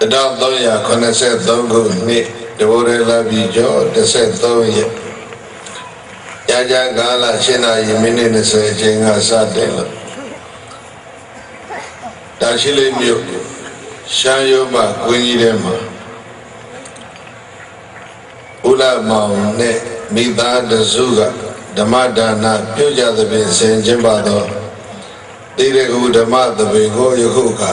1383ခုနှစ်တဘောရလာပြီကျော်13ရက်ကြာကြာကာလ7နာရီမိနစ်20အချိန်ကစတင်လို့တာရှိလေးမြို့ရှားရုံးမှာကွင်းကြီးထဲမှာဥလမောင်နဲ့မိသားတစုကဓမ္မဒါနပြုကြသဖြင့်ဆင်ကျင့်ပါသောတိရကုဓမ္မသဘေကိုယခုခါ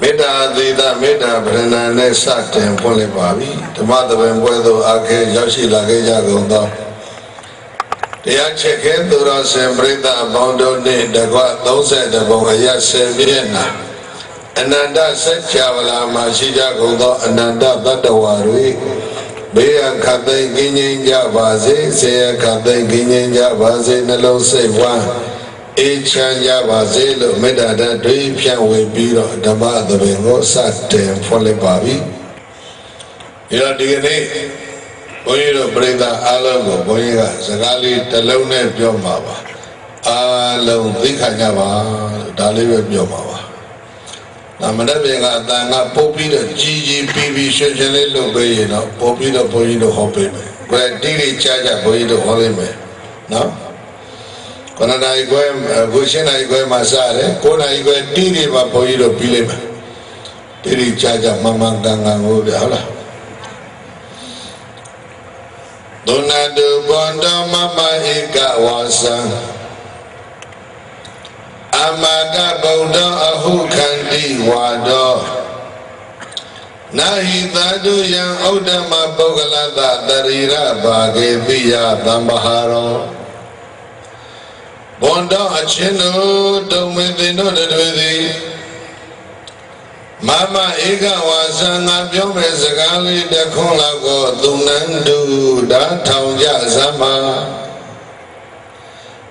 မေတ္တာသေသမေတ္တာဗရဏာနဲ့စတင်ဖွင့်လိုက်ပါပြီဓမ္မသဘင်ပွဲသို့အခဲရောက်ရှိလာခဲ့ကြကုန်သောတရားချက်ခဲသူတော်စင်ပြိဿအပေါင်းတို့နှင့်တကွ30ပုံအရ10ပြည့်နာအနန္တစัจ java လာမှာရှိကြကုန်သောအနန္တတတ္တဝါတွေဘေးရခတ်သိမ်းကင်းငြိမ်းကြပါစေဆေရခတ်သိမ်းကင်းငြိမ်းကြပါစေနှလုံးစိတ်ဝမ်း အေးချမ်းကြပါစေလို့မေတ္တာဓာတ်တွေဖြန့်ဝေပြီးတော့ဓမ္မသဘင်ကိုစတင်ဖွင့်လိုက်ပါပြီ။ဒီတော့ဒီကနေ့ဘုန်းကြီးတို့ပြိဿအားလုံးကိုဘုန်းကြီးကစကားလေးတစ်လုံးနဲ့ပြောမှာပါ။အားလုံးသိခံကြပါလို့ဒါလေးပဲပြောမှာပါ။ဒါမနေ့ပြန်ကအတန်ကပုတ်ပြီးတော့ကြီးကြီးပြီးပြီးရှင်းရှင်းလေးလုပ်ပေးရင်တော့ပုတ်ပြီးတော့ဘုန်းကြီးတို့ဟောပေးမယ်။ဒါတိတိကျကျဘုန်းကြီးတို့ဟောပေးမယ်။နော်။ 9နာရီခွဲကိုရှင်းနာရီခွဲမှာစတယ်9နာရီခွဲတီးနေမှာဘုန်းကြီးတို့ပြီးလိမ့်မယ်တိတိကျကျမမန်ကန်ကန်ကိုပြဟုတ်လားဒုနာတုဘန္တမမဧကဝါစံအမကဗုဒ္ဓအဟုခန္တိဝါဒောနာဟိသာတုယံဩဒ္ဓမပုဂ္ဂလတတရိရဘာဂေပိယသံဃာရော ဘွန်တော်အချင်းတို့တုံမင်းတင်တို့တွေသည်မမဧကဝါစံငါပြောမဲ့စကားလေးတစ်ခွန်းလောက်ကိုသူနန်းတူဓာထောင်ကြစမ်းပါ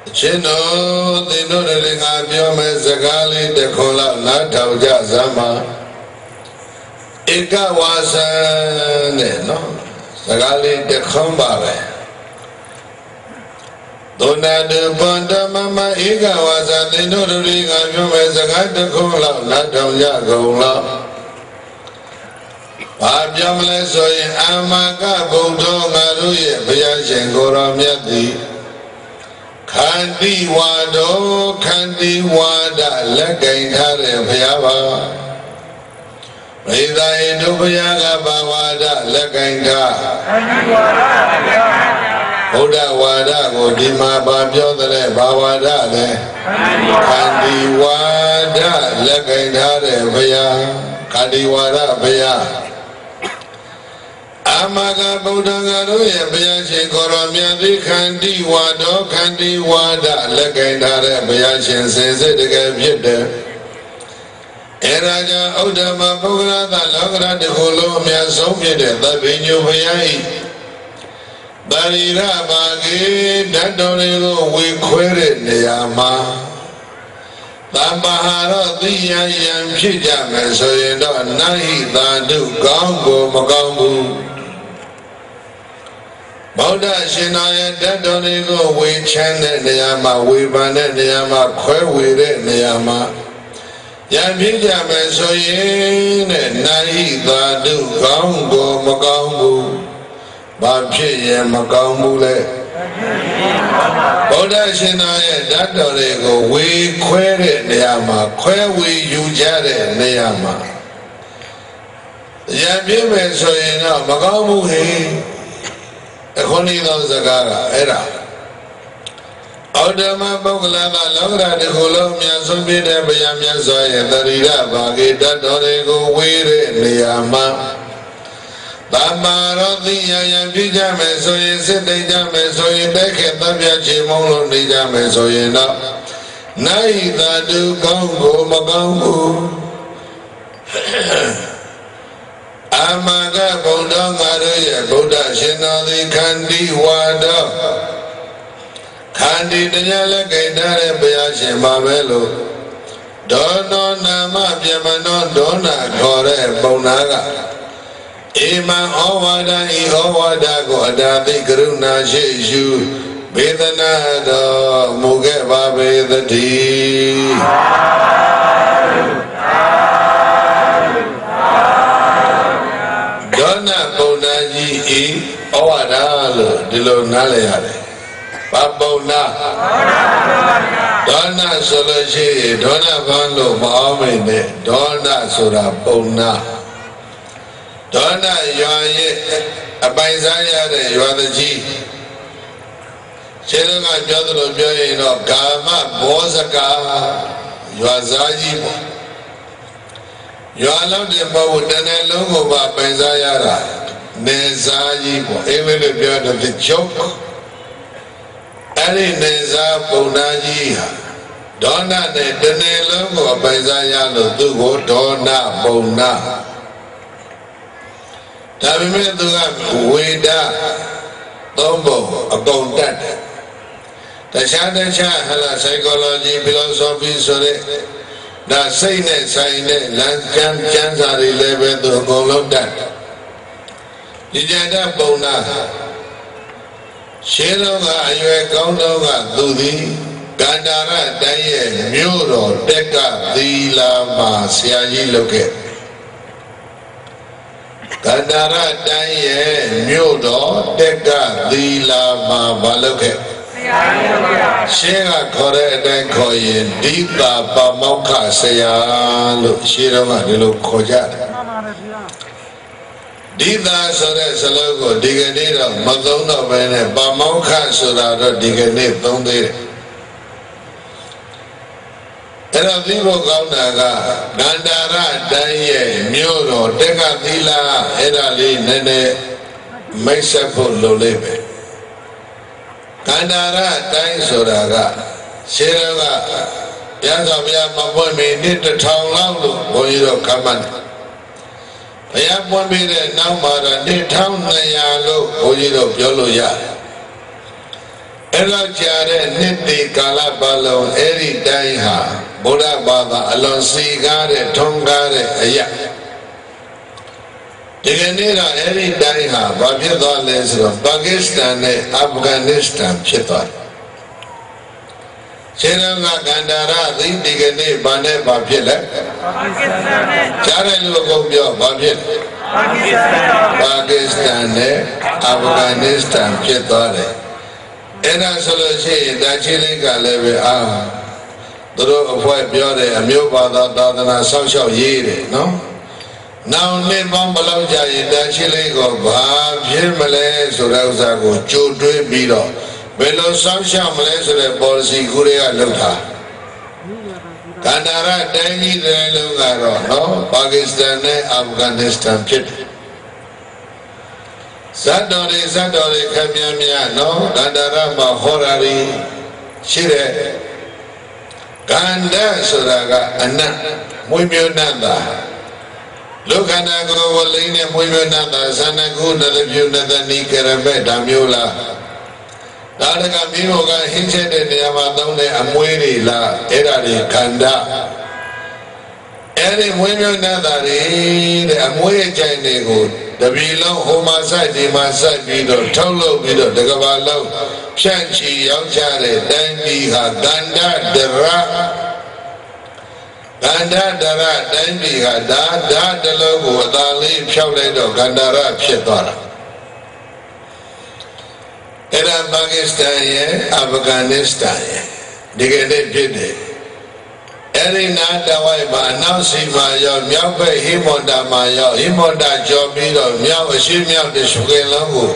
အချင်းတို့တင်တို့တွေငါပြောမဲ့စကားလေးတစ်ခွန်းလောက်နားထောင်ကြစမ်းပါဧကဝါစံနဲ့နော်စကားလေးတစ်ခွန်းပါပဲ သောနာတုပန္တမမဧကဝါစာသင်တို့တွေကပြောမဲ့စကားတစ်ခုလောက်နားထောင်ရကုန်လောက်ဘာပြောမလဲဆိုရင်အာမကဘုံတော်ငါတို့ရဲ့ဘုရားရှင်ကိုရောမြတ်သည်ခန္တီဝါတော်ခန္တီဝါဒလက်ကင်ထားတဲ့ဘုရားပါမိသားရင်တို့ဘုရားကဘာဝါဒလက်ကင်ထားခန္တီဝါဒဘုရား ဗုဒ္ဓဝါဒကိုဒီမှာပါပြောတဲ့ဘာဝါဒလဲခန္တီဝါဒလက်ကင်ထားတဲ့ဘုရားခန္တီဝါဒဘုရားအမကဗုဒ္ဓငါတို့ရဲ့ဘုရားရှင်ကိုရောမြတ်သည်ခန္တီဝါဒောခန္တီဝါဒလက်ကင်ထားတဲ့ဘုရားရှင်စင်စစ်တကယ်ဖြစ်တယ်အဲဒါကြောင့်ဥဒ္ဓမပုဂ္ဂလသလောကရတခုလုံးအမြတ်ဆုံးဖြစ်တဲ့သဗ္ဗညုဘုရား၏ တရိရပါကေဓာတ်တော်တွေကိုဝေခွဲတဲ့နေရာမှာတမ္ပါဟာရောသိယယံဖြစ်ကြမယ်ဆိုရင်တော့နာဟိသာဓုကောင်းကိုမကောင်းဘူးဗုဒ္ဓရှင်တော်ရဲ့ဓာတ်တော်တွေကိုဝေချမ်းတဲ့နေရာမှာဝေဖန်တဲ့နေရာမှာခွဲဝေတဲ့နေရာမှာယံဖြစ်ကြမယ်ဆိုရင်တဲ့နာဟိသာဓုကောင်းကိုမကောင်းဘူး ဘာဖြစ်ရင်မကောင်းဘူးလဲဗုဒ္ဓရှင်တော်ရဲ့ဓာတ်တော်တွေကိုဝေခွဲတဲ့နေရာမှာခွဲဝေယူကြတဲ့နေရာမှာရံပြည့်မယ်ဆိုရင်တော့မကောင်းဘူးဟင်အခုနေသောစကားကအဲ့ဒါအော်ဓမပုဂ္ဂလကလောကရတခုလုံးမြတ်စွာဘုရားဗျာမြတ်စွာရဲ့တရိရဘာဂေတတ်တော်တွေကိုဝေတဲ့နေရာမှာ တမ္မာရောသိယယံပြကြမယ်ဆိုရင်စစ်တိတ်ကြမယ်ဆိုရင်တက်ခဲ့တပြချေမုံလို့နေကြမယ်ဆိုရင်တော့နိုင်သာတုကောင်းကိုမကောင်းဘူးအမကဗုဒ္ဓငါတို့ရဲ့ဗုဒ္ဓရှင်တော်သည်ခန္တီဝါဒခန္တီတရားလက်ကိထားတဲ့ဘုရားရှင်ပါပဲလို့ဒေါနောနာမပြမနောဒေါနာခေါ်တဲ့ပုံနာက ဧမံဩဝါဒဤဩဝါဒကိုအတာသိကရုဏာရှိရှုဘေဒနာတော်မူခဲ့ပါပေသတည်းဒေါနာပုံနာကြီးဤဩဝါဒလို့ဒီလိုနားလည်ရတယ်ပပုံနာဒေါနာဆိုလို့ရှိရင်ဒေါနာဘာလို့မအောင်မင်းနဲ့ဒေါနာဆိုတာပုံနာ ဒေါနာရွာရဲ့အပိုင်စားရတဲ့ရွာတကြီးခြေလုံးကပြောသလိုပြောရင်တော့ကာမဘောဇကာရွာစားကြီးပေါ့ရွာလောက်တယ်မဟုတ်တနေ့လုံးကိုပါပိုင်စားရတာနေစားကြီးပေါ့အင်္ဂလိပ်လိုပြောတော့ the joke အဲ့ဒီနေစားပုံနာကြီးဟာဒေါနနဲ့တနေ့လုံးကိုပိုင်စားရလို့သူ့ကိုဒေါနပုံနာ ဒါပေမဲ့သူကဝေဒသုံးပုံအကုန်တတ်တယ်တခြားတခြားဟလာ psychology philosophy ဆိုတဲ့ဒါစိတ်နဲ့ဆိုင်တဲ့လမ်းကျမ်းကျမ်းစာတွေလည်းပဲသူအကုန်လုံးတတ်တယ်ဒီကြတဲ့ပုံနာရှင်းတော့ကအရွယ်ကောင်းတော့ကသူသည်ကန္တာရတိုင်းရဲ့မြို့တော်တက်ကသီလာမှာဆရာကြီးလုပ်ခဲ့ကန္တာရတိုင်းရဲ့မြို့တော်တက်ကသီလာမှာမလုပ်ခဲ့ရှင်းကခေါ်တဲ့အတိုင်းခေါ်ရင်ဒီတာပမောက္ခဆရာလို့ရှင်းတော့ကဒီလိုခေါ်ကြတယ်ဒီသာဆိုတဲ့စလုံးကိုဒီကနေ့တော့မသုံးတော့ဘဲနဲ့ပမောက္ခဆိုတာတော့ဒီကနေ့သုံးသေးတယ် အဲ့တော့သိဖို့ကောင်းတာကဂန္ဓာရတိုင်းရဲ့မြို့တော်တက်ကသီလာအဲ့ဒါလေးနည်းနည်းမိတ်ဆက်ဖို့လိုလိမ့်မယ်ကန္တာရတိုင်းဆိုတာကရှင်းတော့ကရန်ဆောင်ဘုရားမပွင့်မီနှစ်တစ်ထောင်လောက်လို့ဘုန်းကြီးတို့ခမတ်တယ်ဘုရားပွင့်ပြီးတဲ့နောက်မှာတော့နှစ်ထောင်200လို့ဘုန်းကြီးတို့ပြောလို့ရတယ် အဲ့လောက်ကြာတဲ့နှစ်ဒီကာလပတ်လုံးအဲ့ဒီတိုင်းဟာဗုဒ္ဓဘာသာအလွန်စီကားတဲ့ထုံးကားတဲ့အရာဒီကနေ့တော့အဲ့ဒီတိုင်းဟာဘာဖြစ်သွားလဲဆိုတော့ပါကစ္စတန်နဲ့အာဖဂန်နစ္စတန်ဖြစ်သွားတယ်ခြေတော်ကကန္တာရသိဒီကနေ့ဘာနဲ့ဘာဖြစ်လဲပါကစ္စတန်နဲ့ကြားတယ်လို့အကုန်ပြောဘာဖြစ်လဲပါကစ္စတန်ပါကစ္စတန်နဲ့အာဖဂန်နစ္စတန်ဖြစ်သွားတယ် အဲ့ဒါဆိုလို့ရှိရင်ဒါချင်းလေးကလည်းပဲအာသူတို့အဖွဲ့ပြောတယ်အမျိုးဘာသာသာသနာဆောက်ရှောက်ရေးတယ်နော်နောင်နှစ်ပေါင်းဘလောက်ကြာရင်ဒါချင်းလေးကိုဘာဖြစ်မလဲဆိုတဲ့ဥစ္စာကိုကြိုတွေးပြီးတော့ဘယ်လိုဆောက်ရှောက်မလဲဆိုတဲ့ policy ကိုတွေကလုပ်တာကန္တာရတိုင်းကြီးတဲ့လုံးကတော့နော်ပါကစ္စတန်နဲ့အာဖဂန်နစ္စတန်ဖြစ်တယ် ဇတ်တော်တွေဇတ်တော်တွေခက်မြမြနော်ကန္တာရမှာဟောတာတွေရှိတယ်ကန္တဆိုတာကအနတ်မွေးမျိုးနတ်တာလောကနာကိုဝလိမ့်နဲ့မွေးမျိုးနတ်တာဇဏကုနတပြုနတနိကရမဲ့ဒါမျိုးလားဒါတကမိဘကဟင်းချက်တဲ့နေရာမှာသုံးတဲ့အမွေးတွေလားအဲ့ဒါတွေခန္ဓာအဲ့ဒီမွေးမျိုးနတ်တာတွေတဲ့အမွေးအကြိုင်တွေကို တပီလုံးဟိုမှာစိုက်ဒီမှာစိုက်ပြီးတော့ထုတ်လုပ်ပြီးတော့တကဘာလုံးဖြန့်ချီရောက်ကြတဲ့တိုင်းပြည်ဟာကန္ဓာဒရကန္ဓာဒရတိုင်းပြည်ဟာဒါဓာတလုံးကိုအသာလေးဖြောက်လိုက်တော့ကန္ဓာရဖြစ်သွားတာအဲ့ဒါပါကစ္စတန်ရဲ့အာဖဂန်နစ္စတန်ရဲ့ဒီကနေ့ဖြစ်တယ် အဲ့ဒီနာတဝိုက်မှာနောက်စီမှာရောမြောက်ဘက်ဟိမွန်တာမှာရောဟိမွန်တာကျော်ပြီးတော့မြောက်အရှိမြောက်တဲ့ရှုကင်လုံးကို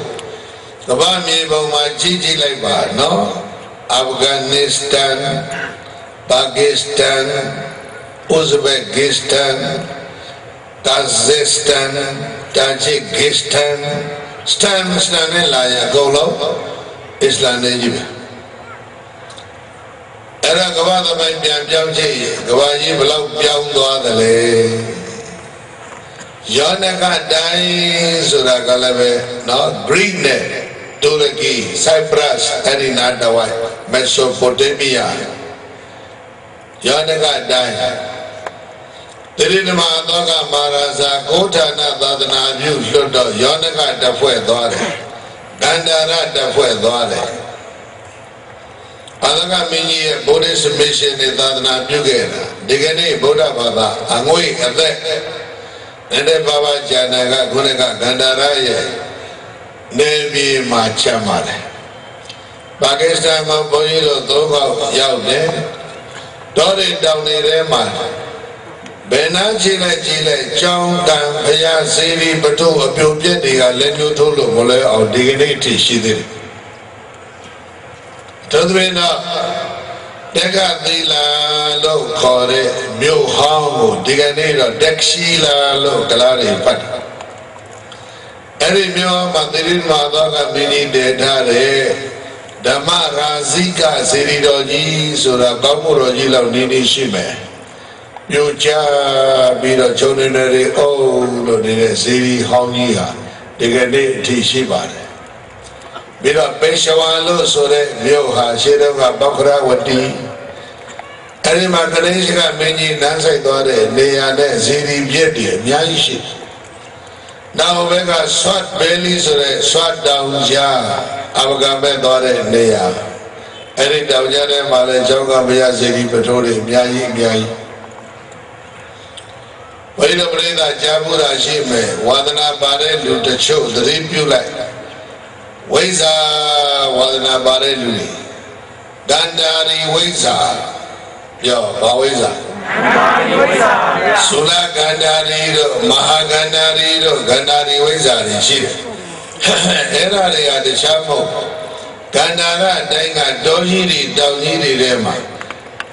ကမ္ဘာမြေပုံမှာကြီးကြီးလိုက်ပါနော်အာဖဂန်နစ္စတန်ပါကစ္စတန်ဥဇဘက်ကစ္စတန်ကာဇက်စတန်တာဂျစ်ကစ္စတန်စတန်စတန်နဲ့လာရအကုန်လုံးအစ္စလာမ်နဲ့ကြီးပဲ အဲ့ဒါကမ္ဘာသမိုင်းပြန်ပြောင်းကြည့်ကမ္ဘာကြီးဘလောက်ပြောင်းသွားသလဲယောနကတိုင်းဆိုတာကလည်းပဲနော် Greek နဲ့တူရကီ Cyprus အဲ့ဒီနာတဝိုင်း Mesopotamia ယောနကတိုင်းတိရိနမသောကမာရာဇာကိုဌာနသာသနာပြုလွတ်တော့ယောနကတဖွဲ့သွားတယ်ကန္တာရတဖွဲ့သွားတယ် အာသကမင်းကြီးရဲ့ Buddhist mission နဲ့သာသနာပြုခဲ့တာဒီကနေ့ဗုဒ္ဓဘာသာအငွေအသက်နေတဲ့ဘာဝဉာဏ်ကခုနကကန္တာရရဲ့နေပြည်မှာချမ်းပါတယ်ပါကစ္စတန်မှာဘုန်းကြီးတို့သုံးခေါက်ရောက်တယ်ဒေါ်ရီတောင်တွေထဲမှာဘယ်နှမ်းချိလိုက်ကြည့်လိုက်ကြောင်းကံဘုရားစေရီပထုအပြုံပြက်တွေကလက်ညှိုးထိုးလို့မလဲအောင်ဒီကနေ့ထိရှိသေးတယ် သောသမီးတော့တက္ကသီလာလို့ခေါ်တဲ့မြို့ဟောင်းကိုဒီကနေ့တော့တက်ရှိလာလို့ကလားတွေပတ်တယ်အဲ့ဒီမြို့မှာသီရိမာသောကမိနိတေထားတဲ့ဓမ္မရာဇိကစေရီတော်ကြီးဆိုတာကောင်းမှုတော်ကြီးလောက်နေနေရှိမယ်။မြို့ချပြီးတော့ချုံနေနေတွေအုပ်လို့နေတဲ့စေရီဟောင်းကြီးဟာဒီကနေ့အထိရှိပါတယ်။ ပြီးတော့ပေရှဝါလို့ဆိုတဲ့မြို့ဟာရှေးတော့ကပောက္ခရဝတီအဲဒီမှာကလေးရှိကမင်းကြီးနန်းဆိုင်သွားတဲ့နေရာနဲ့ဇီရီပြည့်တည်အများကြီးရှိနောက်ဘက်ကဆွတ်ဘဲလီဆိုတဲ့ဆွတ်တောင်ကြားအဘကမဲ့သွားတဲ့နေရာအဲ့ဒီတောင်ကြားထဲမှာလည်းကျောင်းကဘုရားဇီရီပထိုးတွေအများကြီးအများကြီးဘိဓပရိသကြားမှုတာရှိမယ်ဝါဒနာပါတဲ့လူတချို့သတိပြုလိုက် ဝိဇ္ဇာဝါဒနာပါတဲ့လူတွေကန္တာရီဝိဇ္ဇာပြောဘာဝိဇ္ဇာသုလကန္တာရီတို့မဟာကန္တာရီတို့ကန္တာရီဝိဇ္ဇာတွေရှိတယ်အဲ့ဒါတွေကတခြားမဟုတ်ကန္တာကအတိုင်းကတောကြီးတွေတောင်ကြီးတွေထဲမှာ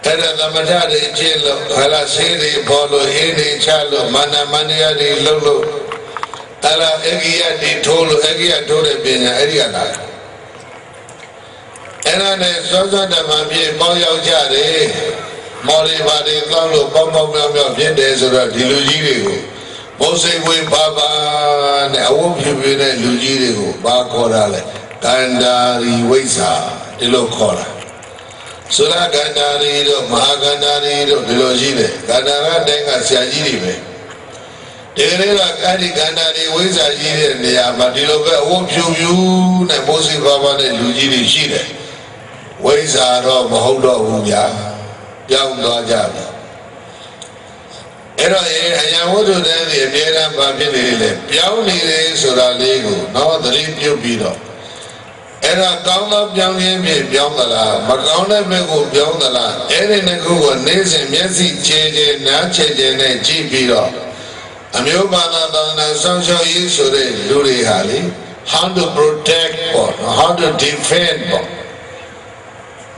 အဲ့ဒါသမထတွေကျင့်လို့ခလာဆေးတွေပေါ်လို့အင်းတွေချလို့မာနမန္တရာတွေလှုပ်လို့ အဲ့ဒါအဂိယတွေထိုးလို့အဂိယထိုးတဲ့ပညာအဲ့ဒီကလာအဲ့ဒါနဲ့စောစောတမပြေပေါင်းရောက်ကြတယ်မော်လီပါတွေတောင်းလို့ပေါင်းပေါင်းမြောက်မြောက်ဖြစ်တယ်ဆိုတော့ဒီလူကြီးတွေကိုဘုံစိတ်ဝေပါပါနဲ့အဝတ်ဖြူဖြူတဲ့လူကြီးတွေကိုဘာခေါ်တာလဲကန္တာရီဝိဇ္ဇာဒီလိုခေါ်တာသုရကန္တာရီတို့မဟာကန္တာရီတို့ဒီလိုရှိတယ်ကန္တာရတိုင်းကဆရာကြီးတွေပဲ ဒီကနေ့ကကာဒီကန္တာရီဝိဇ္ဇာကြီးတဲ့နေရာမှာဒီလိုပဲအဝတ်ဖြူဖြူနဲ့ဘုံစိတ်ပါပါတဲ့လူကြီးတွေရှိတယ်ဝိဇ္ဇာတော့မဟုတ်တော့ဘူးဗျာပြောင်းသွားကြပြီအဲ့တော့အရာဝတ္ထုတဲ့ဒီအမြဲတမ်းဘာဖြစ်နေလဲပြောင်းနေတယ်ဆိုတာလေးကိုတော့သတိပြုပြီးတော့အဲ့ဒါကောင်းသောပြောင်းခြင်းဖြင့်ပြောင်းသလားမကောင်းတဲ့ဘက်ကိုပြောင်းသလားအဲ့ဒီနှစ်ခုကိုနေ့စဉ်မျက်စိခြေခြေနားခြေခြေနဲ့ကြည့်ပြီးတော့ အမျိုးဘာသာသာနာဆောင်ရှောက်ရေးဆိုတဲ့လူတွေဟာလေ how to protect or how to defend ပေါ့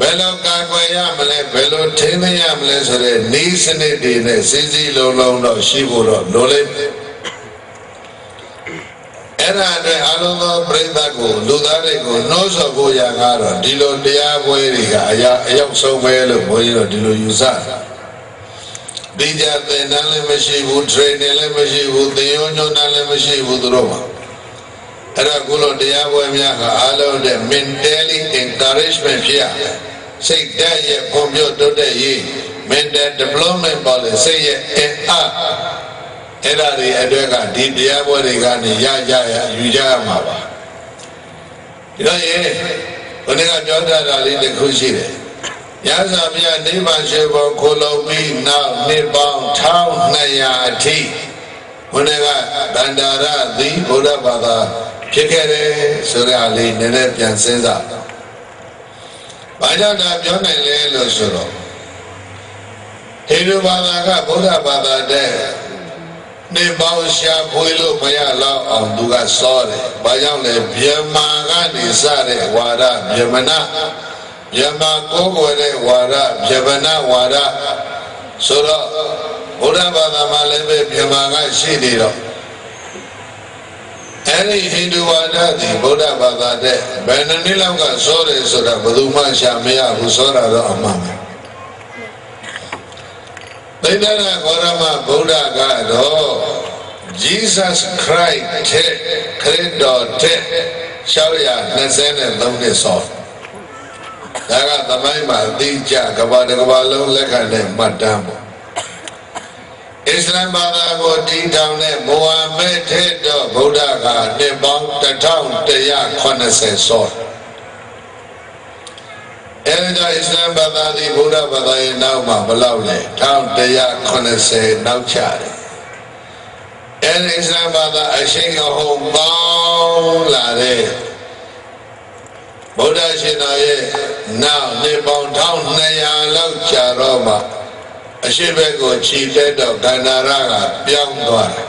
ဘယ်လိုကာကွယ်ရမလဲဘယ်လိုထိန်းသိမ်းရမလဲဆိုတဲ့ဤစနစ်တွေနဲ့စည်းစည်းလုံးလုံးတော့ရှိဖို့တော့လိုလိမ့်မယ်အဲ့ဒါအတွက်အလုံးသောပြိဿကိုလူသားတွေကိုနှိုးဆော်ဖို့ရကားတော့ဒီလိုတရားပွဲတွေကအရာအရောက်ဆုံးပဲလို့ဘုန်းကြီးတို့ဒီလိုယူဆ ဒီကြတဲ့နန်းလည်းမရှိဘူး training လည်းမရှိဘူးသင်ရောညွှန်တာလည်းမရှိဘူးသူတို့မှာအဲ့ဒါကုလို့တရားပွဲများကအလုံးတဲ့ mentally encouragement ဖြစ်ရတယ်စိတ်ဓာတ်ရဲ့ဖွံ့ဖြိုးတိုးတက်ရေး mental development ပေါ်လေစိတ်ရဲ့အင်အားအဲ့ဒါတွေအတွက်ကဒီတရားပွဲတွေကနေရကြရယူကြရမှာပါဒီတော့ရေဘုရားပြောတတ်တာလေးတစ်ခုရှိတယ် ရသမြတ်နိဗ္ဗာန်ရှိဖို့ခိုလုံပြီးနောက်နှစ်ပေါင်း1200အထိဘုရားကဗန္ဒာရသီဘုရားဘာသာဖြစ်ခဲ့တယ်ဆိုရလေးနည်းနည်းပြန်စဉ်းစား။ဘာကြောင့်ဒါပြောနိုင်လဲလို့ဆိုတော့ဟိန္ဒူဘာသာကဗုဒ္ဓဘာသာတဲ့နေပေါင်းရှာဖွေလို့မရတော့အောင်သူကစောတယ်။ဘာကြောင့်လဲဗြဟ္မာကနေစတဲ့ဝါဒဗြဟ္မဏ ဗြဟ္မာကိုးကွယ်တဲ့ဝါဒဗြဟ္မဏဝါဒဆိုတော့ဘုရားဘာသာမှာလည်းပဲဗြဟ္မာကရှိနေတော့အဲ့ဒီဟိန္ဒူဝါဒဒီဗုဒ္ဓဘာသာတဲ့ဘယ်နှစ်နှစ်လောက်ကစောတယ်ဆိုတာဘယ်သူမှရှာမရဘူးစောတာတော့အမှန်ပဲသိတဲ့ကောရမဗုဒ္ဓကတော့ Jesus Christ တဲ့ခရစ်တော်တဲ့623နှစ်စော ဒါကသမိုင်းမှာအသိကြကဘာတကဘာလုံးလက်ခံတဲ့မှတ်တမ်းပေါ့အစ္စလာမ်ဘာသာကိုတည်ထောင်တဲ့မိုဟာမက်ထဲတော့ဗုဒ္ဓကနှစ်ပေါင်း1180ဆောအဲဒီတော့အစ္စလာမ်ဘာသာဒီဗုဒ္ဓဘာသာရဲ့နောက်မှာဘယ်လောက်လဲ1180နောက်ချတယ်အဲ အဲဒီအစ္စလာမ်ဘာသာအရှိန်အဟုန်ပေါင်းလာတဲ့ ဗုဒ္ဓရှင်တော်ရဲ့နောက်နေပေါင်း1200လောက်ကြာတော့မှအရှိဘက်ကိုခြိတဲ့တော့ကန္နာရကပြောင်းသွားတယ်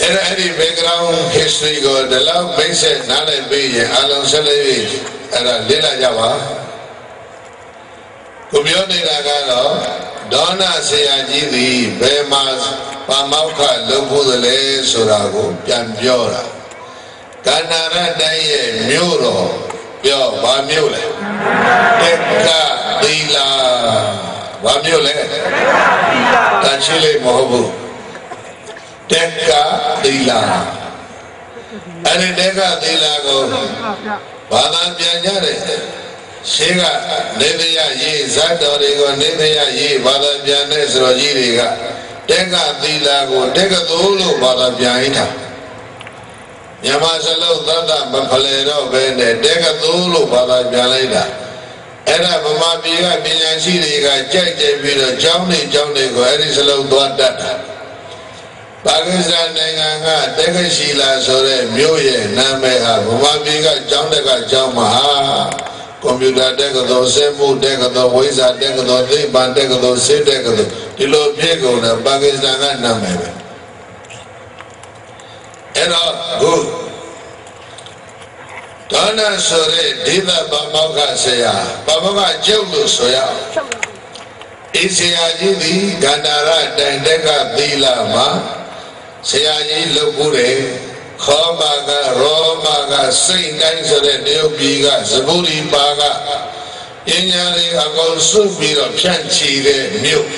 အဲ့ဒါအဲ့ဒီ background history ကိုဒီလောက်မိတ်ဆက်နားလည်ပြီးရင်အလုံးဆက်လက်ပြီးအဲ့ဒါလေ့လာကြပါကိုပြောနေတာကတော့ဒေါနာဆရာကြီးသည်ဘယ်မှာပါမောက္ခလုပ်ဖို့လဲဆိုတာကိုပြန်ပြောတာ ကန္နာရတိုင်းရဲ့မြို့တော်ပြောဘာမြို့လဲတက္ကသီလာဘာမြို့လဲတန်ရှိလေးမဟုတ်ဘူးတက္ကသီလာအဲ့ဒီတက္ကသီလာကိုဘာသာပြန်ကြတယ်ရှင်းကနေသရရေးဇတ်တော်တွေကိုနေသရရေးဘာသာပြန်တဲ့ဆိုတော်ကြီးတွေကတက္ကသီလာကိုတက္ကသိုလ်လို့ဘာသာပြန်ဟိတာ မြန်မာစလုံးသတ္တမဖလေတော့ပဲနဲ့တက္ကသိုလ်လို့ဘာသာပြန်လိုက်တာအဲ့ဒါဗမာပြည်ကပညာရှိတွေကကြိုက်ကြပြီးတော့ကျောင်းနေကျောင်းတွေကိုအဲ့ဒီစလုံးသွားတတ်တာပါကစ္စတန်နိုင်ငံကတက္ကရှိလာဆိုတဲ့မြို့ရဲ့နာမည်ဟာဗမာပြည်ကကျောင်းတက်ကကျောင်းမှာဟာကွန်ပျူတာတက္ကသိုလ်စက်မှုတက္ကသိုလ်ဝိဇာတက္ကသိုလ်သိပ္ပံတက္ကသိုလ်စစ်တက္ကသိုလ်ဒီလိုဖြစ်ကုန်တယ်ပါကစ္စတန်ကနာမည်ပဲ အဲ့တော့ခုဒါနဆိုတဲ့ဒေသဗမောက္ခဆရာဗမောက္ခကျုပ်လို့ဆိုရအောင်အေးဆရာကြီးဒီဂန္ဓာရတိုင်တက်ကသီလာမှာဆရာကြီးလုပ်ဖို့တယ်ခောမာကရောမာကစိတ်တိုင်းဆိုတဲ့တရုတ်ပြည်ကသဗုဒ္ဓီပါကပညာတွေအကုန်စုပြီးတော့ဖြန့်ချီတဲ့မြို့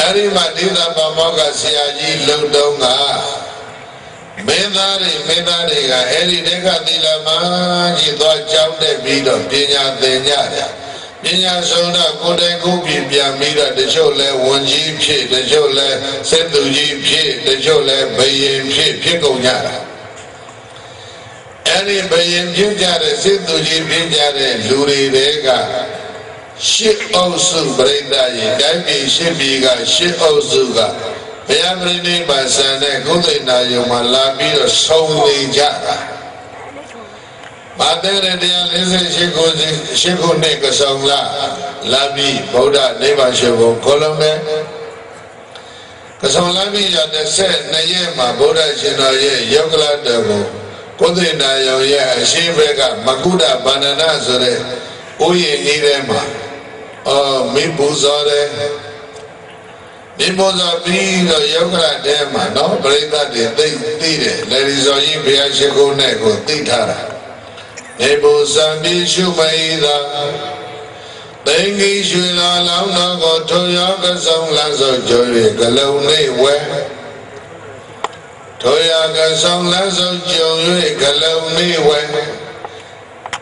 အဲဒီမှာဒေသဗမောက္ခဆရာကြီးလုံတုံးက မင်းသားတွေမင်းသားတွေကအဲ့ဒီတက္ကသီလမကြီးသွားကြောင်းတက်ပြီးတော့ပညာသင်ကြတယ်ပညာဆုံးတော့ကိုယ်တိုင်ကိုယ်ပြည်ပြန်ပြီးတော့တချို့လဲဝန်ကြီးဖြစ်တချို့လဲစစ်သူကြီးဖြစ်တချို့လဲဘယင်ဖြစ်ဖြစ်ကုန်ကြတာအဲ့ဒီဘယင်ဖြစ်ကြတဲ့စစ်သူကြီးဖြစ်ကြတဲ့လူတွေတွေကရှစ်အုပ်စုပြိဿရဲ့တိုင်းပြည်ရှစ်ပြည်ကရှစ်အုပ်စုက ဘုရားပြိဋိဘာဆန်တဲ့ကုသိဏယုံမှာလာပြီးတော့ဆုံးနေကြတာဘာတဲ့တရား48ခုရှိခုနှစ်ကဆောင်လာလာပြီးဗုဒ္ဓနိဗ္ဗာန်ရှိဖို့ခေါ်လုံးတယ်ကဆောင်လာပြီးရတဲ့22ရက်မှာဗုဒ္ဓရှင်တော်ရဲ့ယောဂလတော်ကိုကုသိဏယုံရဲ့အရှိဘက်ကမကုဒ္ဒဗန္ဒနာဆိုတဲ့ဥယျာဉ်ကြီးထဲမှာအော်မိပူဇော်တယ် ဒီပုံစံပြီးတော့ယောဂရတဲမှာနော်ပရိသတ်တွေသိသိတယ်လေဒီဇော်ကြီးဘုရားရှိခိုးနဲ့ကိုသိထားတာဒီပုံစံပြီးရှုမိသာသိင်္ဂီရွှေလာလောင်းတော်ကိုထုံရောကဆောင်လန်းစောကြွ၍ကလုံနေဝဲထုံရောကဆောင်လန်းစောကြုံ၍ကလုံနေဝဲ